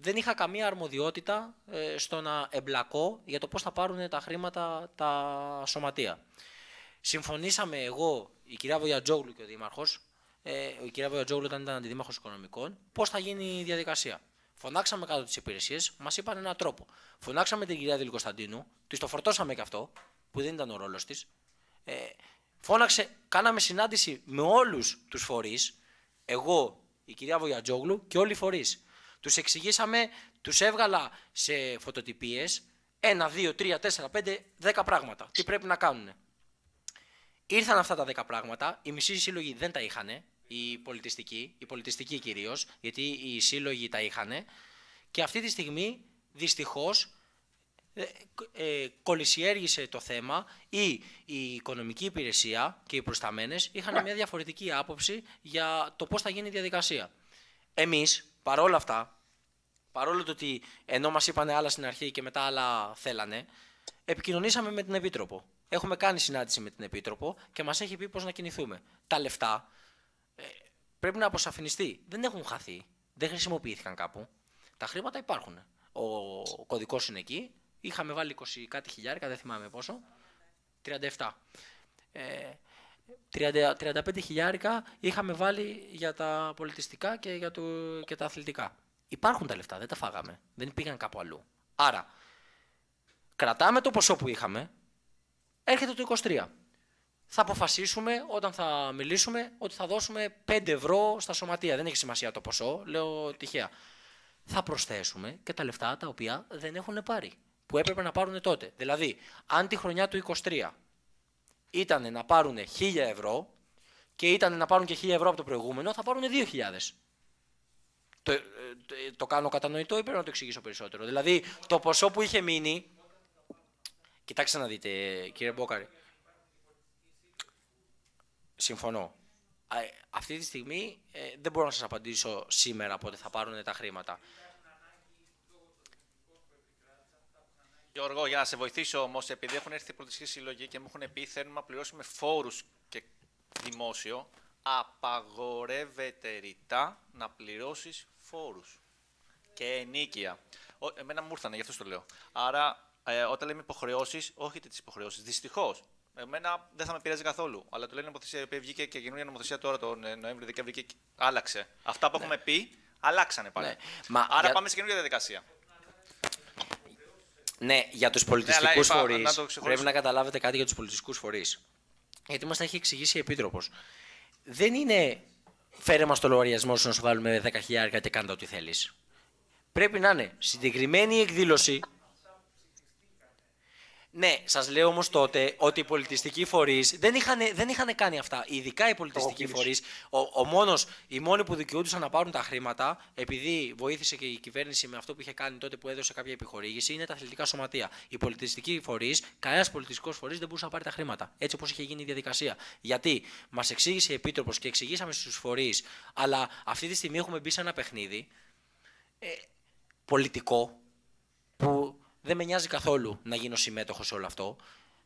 δεν είχα καμία αρμοδιότητα ε, στο να εμπλακώ για το πώς θα πάρουν τα χρήματα τα σωματεία. Συμφωνήσαμε εγώ, η κυρία Βοιατζόγλου και ο Δήμαρχος, ε, η κυρία Βοιατζόγλου όταν ήταν αντιδήμαρχος οικονομικών, πώς θα γίνει η διαδικασία. Φωνάξαμε κάτω τις υπηρεσίες, μας είπαν έναν τρόπο. Φωνάξαμε την κυρία Δήλη Κωνσταντίνου, της το φορτώσαμε και αυτό, που δεν ήταν ο ρόλος της. Ε, φώναξε, κάναμε συνάντηση με όλους τους φορείς, εγώ, η κυρία Βοιατζόγλου και όλοι οι φορείς. Τους εξηγήσαμε, τους έβγαλα σε φωτοτυπίες, ένα, δύο, τρία, τέσσερα, πέντε, δέκα πράγματα. Τι πρέπει να κάνουν. Ήρθαν αυτά τα δέκα πράγματα, οι μισοί σύλλογοι δεν τα είχαν, οι πολιτιστικοί, οι πολιτιστικοί κυρίως, γιατί οι σύλλογοι τα είχαν. Και αυτή τη στιγμή δυστυχώς ε, ε, κολυσιέργησε το θέμα ή η οικονομική υπηρεσία και οι προσταμένες είχαν μια διαφορετική άποψη για το πώς θα γίνει η διαδικασία. Εμείς, παρόλα αυτά, παρόλο το ότι ενώ μας είπαν άλλα στην αρχή και μετά άλλα θέλανε, επικοινωνήσαμε με την Επίτροπο. Έχουμε κάνει συνάντηση με την Επίτροπο και μας έχει πει πώς να κινηθούμε. Τα λεφτά ε, πρέπει να αποσαφινιστεί. Δεν έχουν χαθεί. Δεν χρησιμοποιήθηκαν κάπου. Τα χρήματα υπάρχουν. Ο κωδικός είναι εκεί. Είχαμε βάλει 20 κάτι χιλιάρικα, δεν θυμάμαι πόσο. 37. Ε, 35 χιλιάρικα είχαμε βάλει για τα πολιτιστικά και για το, και τα αθλητικά. Υπάρχουν τα λεφτά, δεν τα φάγαμε. Δεν πήγαν κάπου αλλού. Άρα, κρατάμε το ποσό που είχαμε, έρχεται το 23 θα αποφασίσουμε όταν θα μιλήσουμε ότι θα δώσουμε 5 ευρώ στα σωματεία. Δεν έχει σημασία το ποσό, λέω τυχαία. Θα προσθέσουμε και τα λεφτά τα οποία δεν έχουν πάρει, που έπρεπε να πάρουν τότε. Δηλαδή, αν τη χρονιά του 23 ήταν να πάρουν 1000 ευρώ και ήταν να πάρουν και 1000 ευρώ από το προηγούμενο, θα πάρουν 2.000. Το, ε, το, το κάνω κατανοητό ή πρέπει να το εξηγήσω περισσότερο; Δηλαδή, το ποσό που είχε μείνει. Κοιτάξτε να δείτε, κύριε Μπόκαρη. Συμφωνώ. Αυτή τη στιγμή ε, δεν μπορώ να σας απαντήσω σήμερα πότε θα πάρουν τα χρήματα. Γιώργο, για να σε βοηθήσω όμως, επειδή έχουν έρθει οι πολιτιστικοί συλλογοί και μου έχουν πει θέλουμε να πληρώσουμε φόρους και δημόσιο, απαγορεύεται ρητά να πληρώσεις φόρους και ενίκεια. Εμένα μου ήρθανε, γι' αυτό το λέω. Άρα, ε, όταν λέμε υποχρεώσεις, όχι τις υποχρεώσεις. Δυστυχώς, Εμένα δεν θα με πειράζει καθόλου. Αλλά το λένε νομοθεσία, η οποία βγήκε και καινούργια νομοθεσία τώρα τον ε, Νοέμβριο-Δεκέμβριο και άλλαξε. Αυτά που ναι. έχουμε πει αλλάξανε πάλι. Ναι. Άρα για... πάμε σε καινούργια διαδικασία. Ναι, για τους πολιτιστικούς ναι, φορείς. Πρέπει να καταλάβετε κάτι για τους πολιτιστικούς φορείς. Γιατί μας τα έχει εξηγήσει η Επίτροπος. Δεν είναι φέρε μας το λογαριασμό σου να σου βάλουμε 10.000 και κάντε ό,τι θέλεις. Πρέπει να είναι συγκεκριμένη εκδήλωση ναι, σας λέω όμως τότε ότι οι πολιτιστικοί φορείς δεν είχαν, δεν είχαν κάνει αυτά. Ειδικά οι πολιτιστικοί φορείς, ο, ο μόνος, οι μόνοι που δικαιούνταν να πάρουν τα χρήματα, επειδή βοήθησε και η κυβέρνηση με αυτό που είχε κάνει τότε που έδωσε κάποια επιχορήγηση, είναι τα αθλητικά σωματεία. Οι πολιτιστικοί φορείς, κανένας πολιτιστικός φορείς δεν μπορούσε να πάρει τα χρήματα. Έτσι όπως είχε γίνει η διαδικασία. Γιατί; Μας εξήγησε η Επίτροπος και εξηγήσαμε στους φορείς, αλλά αυτή τη στιγμή έχουμε μπει σε ένα παιχνίδι ε, πολιτικό που δεν με νοιάζει καθόλου να γίνω συμμέτοχος σε όλο αυτό.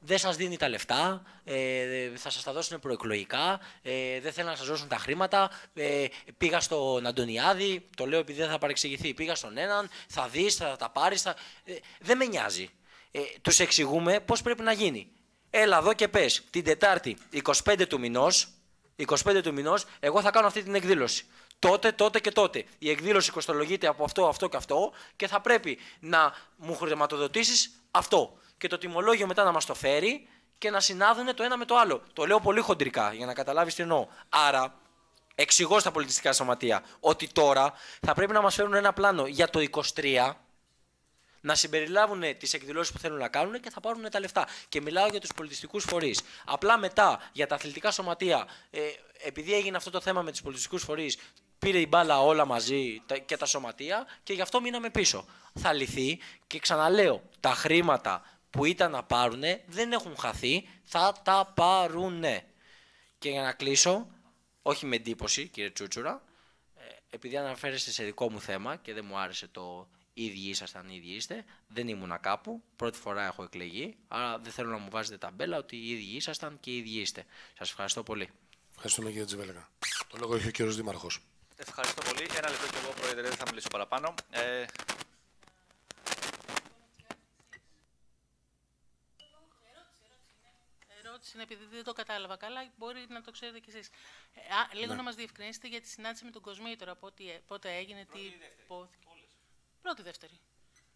δεν σας δίνει τα λεφτά, ε, θα σας τα δώσουν προεκλογικά, ε, δεν θέλουν να σας δώσουν τα χρήματα. Ε, πήγα στον Αντωνιάδη, το λέω επειδή δεν θα παρεξηγηθεί, πήγα στον έναν, θα δεις, θα τα πάρεις, θα... Ε, δεν με νοιάζει. Ε, τους εξηγούμε πώς πρέπει να γίνει. Έλα εδώ και πες, την Τετάρτη, 25 του μηνός, 25 του μηνός, εγώ θα κάνω αυτή την εκδήλωση. Τότε, τότε και τότε. Η εκδήλωση κοστολογείται από αυτό, αυτό και αυτό και θα πρέπει να μου χρηματοδοτήσεις αυτό και το τιμολόγιο μετά να μας το φέρει και να συνάδουν το ένα με το άλλο. Το λέω πολύ χοντρικά για να καταλάβεις τι εννοώ. Άρα, εξηγώ στα πολιτιστικά σωματεία ότι τώρα θα πρέπει να μας φέρουν ένα πλάνο για το 23 να συμπεριλάβουν τις εκδηλώσεις που θέλουν να κάνουν και θα πάρουν τα λεφτά. Και μιλάω για τους πολιτιστικούς φορείς. Απλά μετά για τα αθλητικά σωματεία, ε, επειδή έγινε αυτό το θέμα με τους πολιτιστικούς φορείς, πήρε η μπάλα όλα μαζί και τα σωματεία και γι' αυτό μείναμε πίσω. Θα λυθεί και ξαναλέω, τα χρήματα που ήταν να πάρουν δεν έχουν χαθεί, θα τα πάρουν. Και για να κλείσω, όχι με εντύπωση κύριε Τσούτσουρα, ε, επειδή αναφέρεστε σε δικό μου θέμα και δεν μου άρεσε το ίδιοι ήσασταν, ίδιοι είστε, δεν ήμουνα κάπου, πρώτη φορά έχω εκλεγεί, άρα δεν θέλω να μου βάζετε ταμπέλα ότι οι ίδιοι ήσασταν και οι ίδιοι είστε. Σας ευχαριστώ πολύ. Ευχαριστούμε κύριε Τζιβέλεγα. Το λόγο έχει ο κύριος Δήμαρχος. Ευχαριστώ πολύ. Ένα λεπτό και εγώ, Πρόεδρε, δεν θα μιλήσω παραπάνω. Ε, είναι επειδή δεν το κατάλαβα καλά, μπορεί να το ξέρετε κι εσείς. Ε, λίγο ναι. να μας διευκρινίσετε για τη συνάντηση με τον Κοσμήτωρα, πότε, πότε έγινε, τι υπόθηκε. Πρώτη, δεύτερη.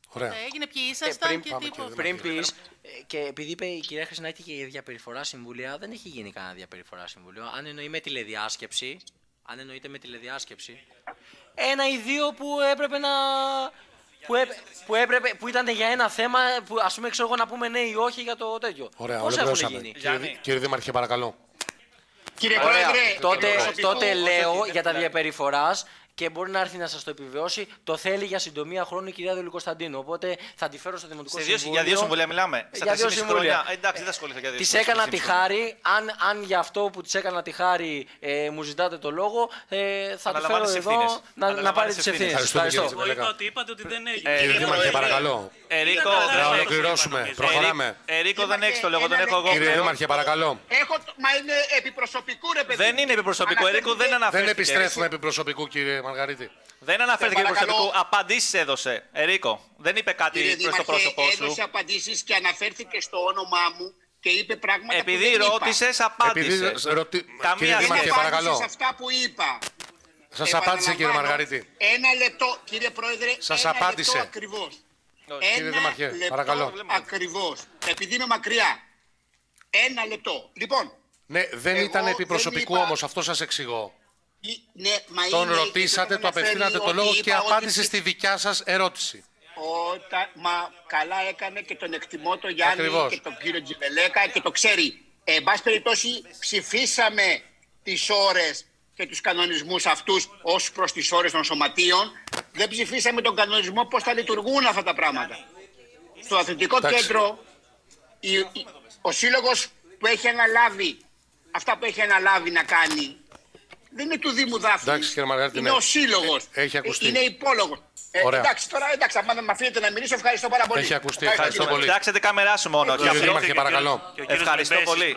Ωραία. Πότε έγινε, ποιοι ήσασταν ε, και τι υπόθηκε. Πριν πεις, ε, και επειδή είπε η κυρία Χρυσνάκη και η διαπεριφορά συμβουλία, δεν έχει γίνει κανένα διαπεριφορά συμβουλίο. Αν εννοεί με τηλεδιάσκεψη, αν εννοείται με τηλεδιάσκεψη, ένα ή δύο που έπρεπε να που, που, έπρεπε, που ήταν για ένα θέμα που ας πούμε ξέρω εγώ να πούμε ναι ή όχι για το τέτοιο. Ωραία, Πώς έχουν γίνει; Κύριε, κύριε Δήμαρχε, παρακαλώ. Κύριε Πρόεδρε, τότε, τότε λέω για τα διαπεριφοράς και μπορεί να έρθει να σα το επιβεβαιώσει. Το θέλει για συντομία χρόνου η κυρία Δελου Κωνσταντίνου. Οπότε θα τη φέρω στο Δημοτικό Συμβούλιο. Για δύο συμβουλία μιλάμε. Για δύο συμβούλια. Ε, εντάξει, δεν ασχολήθηκα για δύο Τη έκανα τη χάρη. Αν, αν για αυτό που τη έκανα τη χάρη ε, μου ζητάτε το λόγο, ε, θα τη φέρω εδώ να, να πάρει τι ευθύνε. Ευχαριστώ. Είπα ότι είπατε ότι δεν έγινε. Ε, κύριε Δήμαρχε, παρακαλώ. Ερίκο, να ολοκληρώσουμε. Προχωράμε. Ερίκο, δεν έχει το λόγο, τον έχω εγώ. Κύριε Δήμαρχε, παρακαλώ. Μα είναι επιπροσωπικού, ρε παιδί. Δεν είναι επιπροσωπικού. Ερίκο δεν αναφέρει. Δεν επιστρέφουμε επιπροσωπικού, κύριε Μαργαρίτη. Δεν αναφέρθηκε ε, προσωπικού. Απαντήσεις έδωσε. Ερίκο. Δεν είπε κάτι προς το πρόσωπό σου. Έδωσε απαντήσεις και αναφέρθηκε στο όνομά μου και είπε πράγματα Επειδή που δεν ρώτησες, απάντησες. Ρωτι... Καμία Δήμαρχε, παρακαλώ. σε αυτά που είπα. Σας απάντησε, κύριε Μαργαρίτη. Ένα λεπτό, κύριε Πρόεδρε. Σας απάντησε. Ακριβώς. Κύριε Δήμαρχε, παρακαλώ. Ακριβώς. Επειδή είμαι μακριά. Ένα λεπτό. Λοιπόν. Ναι, δεν ήταν επιπροσωπικού είπα... όμως, αυτό σας εξηγώ. Ναι, μα Τον είναι, ρωτήσατε, το απευθύνατε το λόγο και απάντησε στη δικιά σας ερώτηση. Όταν, μα καλά έκανε και τον εκτιμώ το Γιάννη και τον κύριο Τζιβελέκα και το ξέρει. Ε, εν πάση περιπτώσει ψηφίσαμε τις ώρες και τους κανονισμούς αυτούς ως προς τις ώρες των σωματείων. Δεν ψηφίσαμε τον κανονισμό πώς θα λειτουργούν αυτά τα πράγματα. Στο αθλητικό κέντρο ο σύλλογος που έχει αναλάβει αυτά που έχει αναλάβει να κάνει δεν είναι του Δήμου Δάφνης. Εντάξει, κύριε Μαργαρίτη, είναι ναι. ο σύλλογος. Ε, έχει ακουστεί. Είναι υπόλογος. Ε, εντάξει, τώρα εντάξει, αν με αφήνετε να μιλήσω, ευχαριστώ πάρα πολύ. Έχει ακουστεί, ευχαριστώ, πολύ. Κοιτάξτε την κάμερά σου μόνο. Κύριε Δήμαρχε, παρακαλώ. Ευχαριστώ πολύ.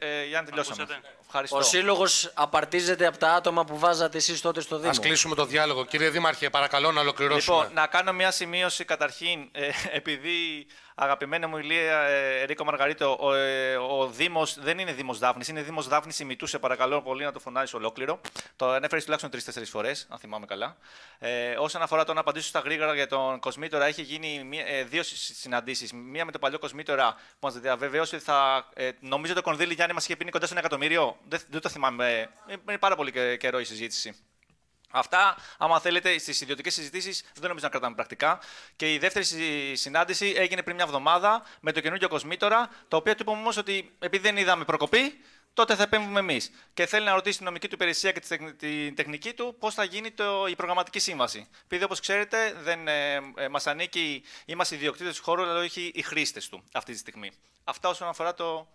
Ε, ε, Γιάννη, τελειώσαμε. Ευχαριστώ. Ο σύλλογος απαρτίζεται από τα άτομα που βάζατε εσείς τότε στο Δήμο. Α κλείσουμε το διάλογο. Κύριε Δήμαρχε, παρακαλώ να ολοκληρώσουμε. Λοιπόν, να κάνω μια σημείωση καταρχήν. Ε, επειδή αγαπημένη μου ηλία ε, Ρίκο Μαργαρίτο, ο, ε, ο Δήμος δεν είναι Δήμος Δάφνης, είναι Δήμος Δάφνης ημιτού. Σε παρακαλώ πολύ να το φωνάζεις ολόκληρο. Το ανέφερε τουλάχιστον τρει-τέσσερι φορές, αν θυμάμαι καλά. Ε, όσον αφορά το να απαντήσω στα γρήγορα για τον Κοσμήτορα, έχει γίνει μία, ε, δύο συναντήσεις. Μία με τον παλιό Κοσμήτορα που μας διαβεβαίωσε ότι θα. Ε, νομίζω το κονδύλι Γιάννη μας είχε πει κοντά στο ένα εκατομμύριο. Δεν, δεν το θυμάμαι. Είναι πάρα πολύ καιρό η συζήτηση. Αυτά, άμα θέλετε, στις ιδιωτικές συζητήσεις δεν νομίζω να κρατάμε πρακτικά. Και η δεύτερη συνάντηση έγινε πριν μια εβδομάδα με το καινούργιο Κοσμήτορα, το οποίο του είπαμε όμως ότι επειδή δεν είδαμε προκοπή, τότε θα επέμβουμε εμείς. Και θέλει να ρωτήσει την νομική του υπηρεσία και την τεχνική του πώς θα γίνει το, η προγραμματική σύμβαση. Επειδή όπως ξέρετε, δεν ε, ε, μας ανήκει, είμαστε ιδιοκτήτες του χώρου, αλλά όχι οι χρήστες του αυτή τη στιγμή. Αυτά όσον αφορά το,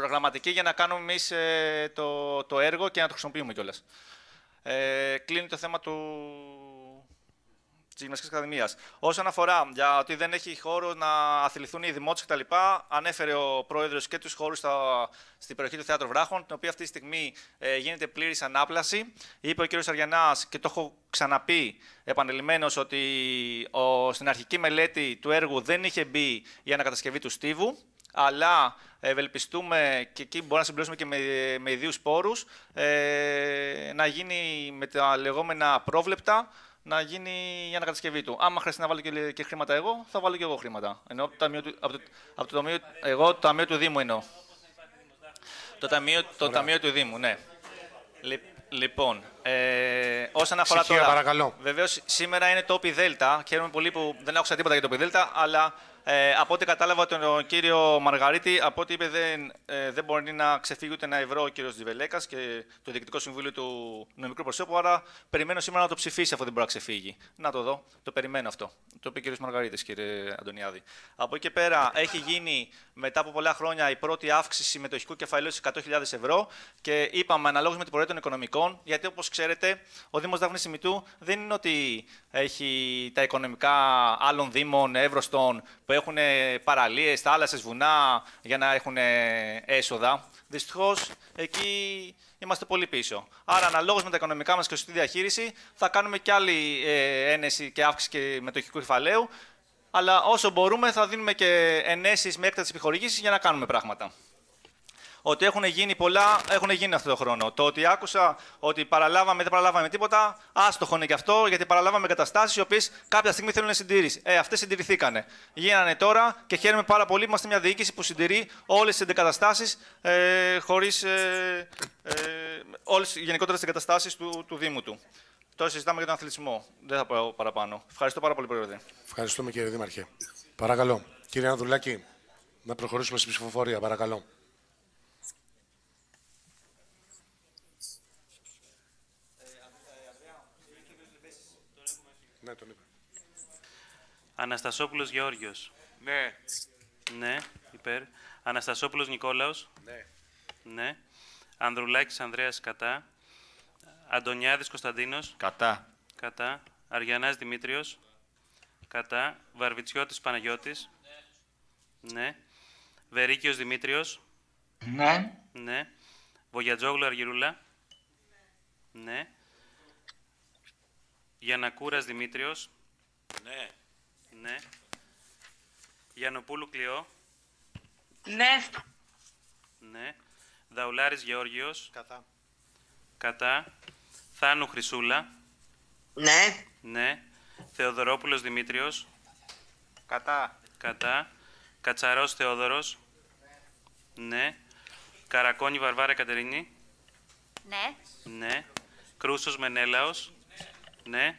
προγραμματική για να κάνουμε εμείς ε, το, το έργο και να το χρησιμοποιούμε κιόλας. Ε, κλείνει το θέμα του... Γυμναστικής Ακαδημίας. Όσον αφορά για ότι δεν έχει χώρο να αθληθούν οι δημότες κτλ., ανέφερε ο πρόεδρος και τους χώρους στην περιοχή του Θεάτρου Βράχων, την οποία αυτή τη στιγμή ε, γίνεται πλήρης ανάπλαση. Είπε ο κ. Αριανάς και το έχω ξαναπεί επανελειμμένω ότι ο, στην αρχική μελέτη του έργου δεν είχε μπει η ανακατασκευή του στίβου αλλά ευελπιστούμε και εκεί μπορούμε να συμπληρώσουμε και με, με ιδίους πόρους, ε, να γίνει με τα λεγόμενα πρόβλεπτα, να γίνει η ανακατασκευή του. Άμα χρειαστεί να βάλω και, και χρήματα εγώ, θα βάλω και εγώ χρήματα. Ενώ από το, ταμείο του, από το, από το ταμείο, εγώ το Ταμείο του Δήμου εννοώ. Το Ταμείο, το ταμείο του Δήμου, ναι. Λοιπόν, ε, όσον αφορά Ψυχία, τώρα. παρακαλώ. Βεβαίως σήμερα είναι το ΟΠΙ Δέλτα. Χαίρομαι πολύ που δεν άκουσα τίποτα για το ΟΠΙ Δέλτα, αλλά ε, από ό,τι κατάλαβα τον κύριο Μαργαρίτη, από ό,τι είπε δεν, ε, δεν μπορεί να ξεφύγει ούτε ένα ευρώ ο κύριος Τζιβελέκας και το Διοικητικό Συμβούλιο του Νομικού Προσώπου. Άρα περιμένω σήμερα να το ψηφίσει αφού δεν μπορεί να ξεφύγει. Να το δω. Το περιμένω αυτό. Το είπε ο κύριος Μαργαρίτης, κύριε Αντωνιάδη. Από εκεί και πέρα έχει γίνει μετά από πολλά χρόνια η πρώτη αύξηση μετοχικού κεφαλαίου στις 100.000 ευρώ και είπαμε αναλόγως με την πορεία των οικονομικών, γιατί όπως ξέρετε, ο Δήμος Δάφνης Σιμητού δεν είναι ότι έχει τα οικονομικά άλλων Δήμων, εύρωστων, που έχουν παραλίες, θάλασσες, βουνά για να έχουν έσοδα. Δυστυχώς εκεί είμαστε πολύ πίσω. Άρα, αναλόγως με τα οικονομικά μας και σωστή διαχείριση, θα κάνουμε κι άλλη ε, ένεση και αύξηση και μετοχικού κεφαλαίου. Αλλά όσο μπορούμε, θα δίνουμε και ενέσεις με έκτατη επιχορηγήσεις για να κάνουμε πράγματα ότι έχουν γίνει πολλά, έχουν γίνει αυτό το χρόνο. Το ότι άκουσα ότι παραλάβαμε, δεν παραλάβαμε τίποτα, άστοχο είναι και αυτό, γιατί παραλάβαμε καταστάσεις οι οποίες κάποια στιγμή θέλουν συντήρηση. Ε, αυτές συντηρηθήκανε. Γίνανε τώρα και χαίρομαι πάρα πολύ. Είμαστε μια διοίκηση που συντηρεί όλες τις εγκαταστάσεις ε, χωρίς. Ε, ε, όλες γενικότερα τις εγκαταστάσεις του, του Δήμου του. Τώρα συζητάμε για τον αθλητισμό. Δεν θα πω παραπάνω. Ευχαριστώ πάρα πολύ, Πρόεδρε. Ευχαριστούμε, κύριε Δήμαρχε. Παρακαλώ. Κύριε Ανδρουλάκη, να προχωρήσουμε στην ψηφοφορία, παρακαλώ. Ναι, τον είπα. Αναστασόπουλος Γεώργιος. Ναι. Ναι, υπέρ. Αναστασόπουλος Νικόλαος. Ναι. Ναι. Ανδρουλάκης Ανδρέας κατά. Αντωνιάδης Κωνσταντίνος. Κατά. Κατά. Αριανάς Δημήτριος. Κατά. Βαρβιτσιώτης Παναγιώτης. Ναι. Βερίκιος Δημήτριος. Ναι. Ναι. Βογιατζόγλου Αργυρούλα. Ναι. Γιανακούρας Δημήτριος. Ναι. Ναι. Γιανοπούλου Κλειό. Ναι. Ναι. Δαουλάρης Γεώργιος. Κατά. Κατά. Θάνου Χρυσούλα. Ναι. Ναι. Θεοδωρόπουλος Δημήτριος. Κατά. Κατά. Κατσαρός Θεόδωρος. Ναι. Καρακόνη Βαρβάρα Κατερίνη. Ναι. Ναι. Κρούσος Μενέλαος. Ναι.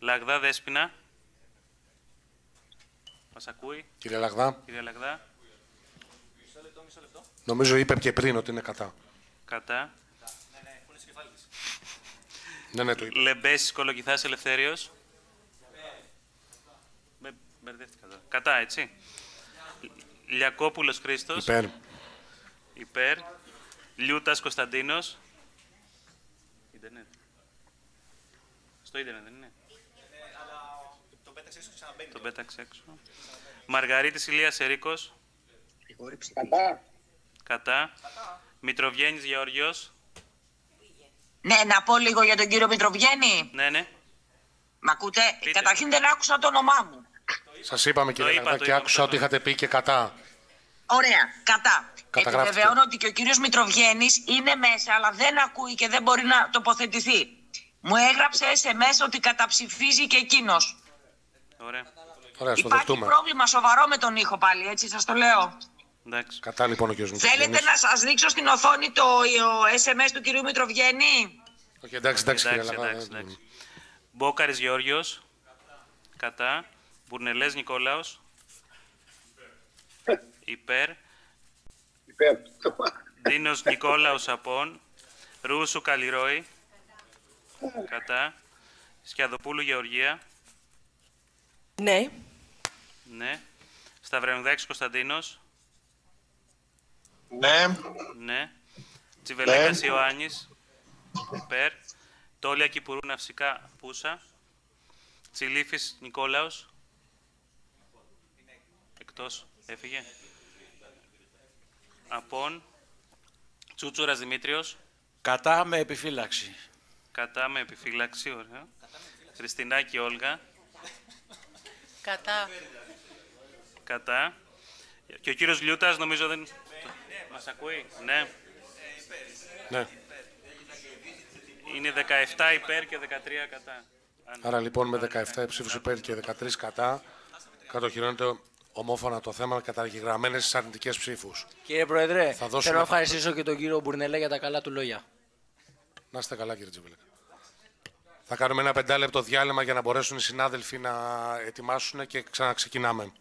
Λαγδά Δέσποινα. Μας ακούει. Κύριε Λαγδά, Κυρία Λαγδά. νομίζω είπε και πριν ότι είναι κατά. Κατά. Ναι, ναι, το είπε. Λεμπέσης Κολοκυθάς Ελευθέριος. Με μπερδεύτηκα τώρα. Κατά, έτσι. Λιακόπουλος Χρήστος. Υπέρ. Υπέρ. Λιούτας Κωνσταντίνος. Ιντερνετ. Στο ίντερνετ δεν είναι; Τον πέταξε έξω. Μαργαρίτης Ηλίας Ερίκος. Κατά. Κατά. Μητροβιένης Γεώργιος. Ναι, να πω λίγο για τον κύριο Μητροβιέννη. Ναι, ναι. Μ' ακούτε; Καταρχήν δεν άκουσα το όνομά μου. Σας είπαμε, κύριε είπα, Λαγδά, το και είπα, άκουσα το ότι είχατε πει και κατά. Ωραία, κατά. Καταγράφηκε. Επιβεβαιώνω ότι και ο κύριος Μητροβιέννης είναι μέσα, αλλά δεν ακούει και δεν μπορεί να τοποθετηθεί. Μου έγραψε SMS ότι καταψηφίζει και εκείνος. Ωραία. Ωραία, στο Υπάρχει δεχτούμε. πρόβλημα σοβαρό με τον ήχο πάλι, έτσι σας το λέω. Εντάξει. Κατά λοιπόν ο κύριος Θέλετε Μητσογέννης. να σας δείξω στην οθόνη το ο SMS του κυρίου Μητροβιέννη. Όχι, εντάξει, εντάξει, κύριε Εντάξει, Λαγδά. εντάξει, εντάξει. Μπόκαρης Γεώργιος. Κατά. Μπουρνελές Νικόλαος. Υπέρ. Υπέρ. Δίνος Νικόλαος Απών. Ρούσου Καλλιρόη. Κατά. Σκιαδοπούλου Γεωργία. Ναι. Ναι. Σταυρενουδάκης Κωνσταντίνος. Ναι. Ναι. Τσιβελέκας Ναι. Ιωάννης. Υπέρ. Τόλια Κυπουρού Ναυσικά Πούσα. Τσιλίφης Νικόλαος. Εκτός. Έφυγε. Απόν. Τσούτσουρας Δημήτριος. Κατά με επιφύλαξη. Κατά με επιφύλαξη, ωραία. Χριστινάκη Όλγα. Κατά. Κατά. Και ο κύριος Λιούτας νομίζω δεν... Μας ακούει, ναι. Ναι. Είναι 17 υπέρ και 13 κατά. Άρα λοιπόν με 17 ψήφους υπέρ και 13 κατά κατοχυρώνεται ομόφωνα το θέμα με καταγεγραμμένες στις αρνητικές ψήφους. Κύριε Πρόεδρε, Θα δώσουμε- θέλω να ευχαριστήσω και τον κύριο Μπουρνελέ για τα καλά του λόγια. Να είστε καλά, κύριε Τζιβελέκα. Θα κάνουμε ένα πεντάλεπτο διάλειμμα για να μπορέσουν οι συνάδελφοι να ετοιμάσουν και ξαναξεκινάμε.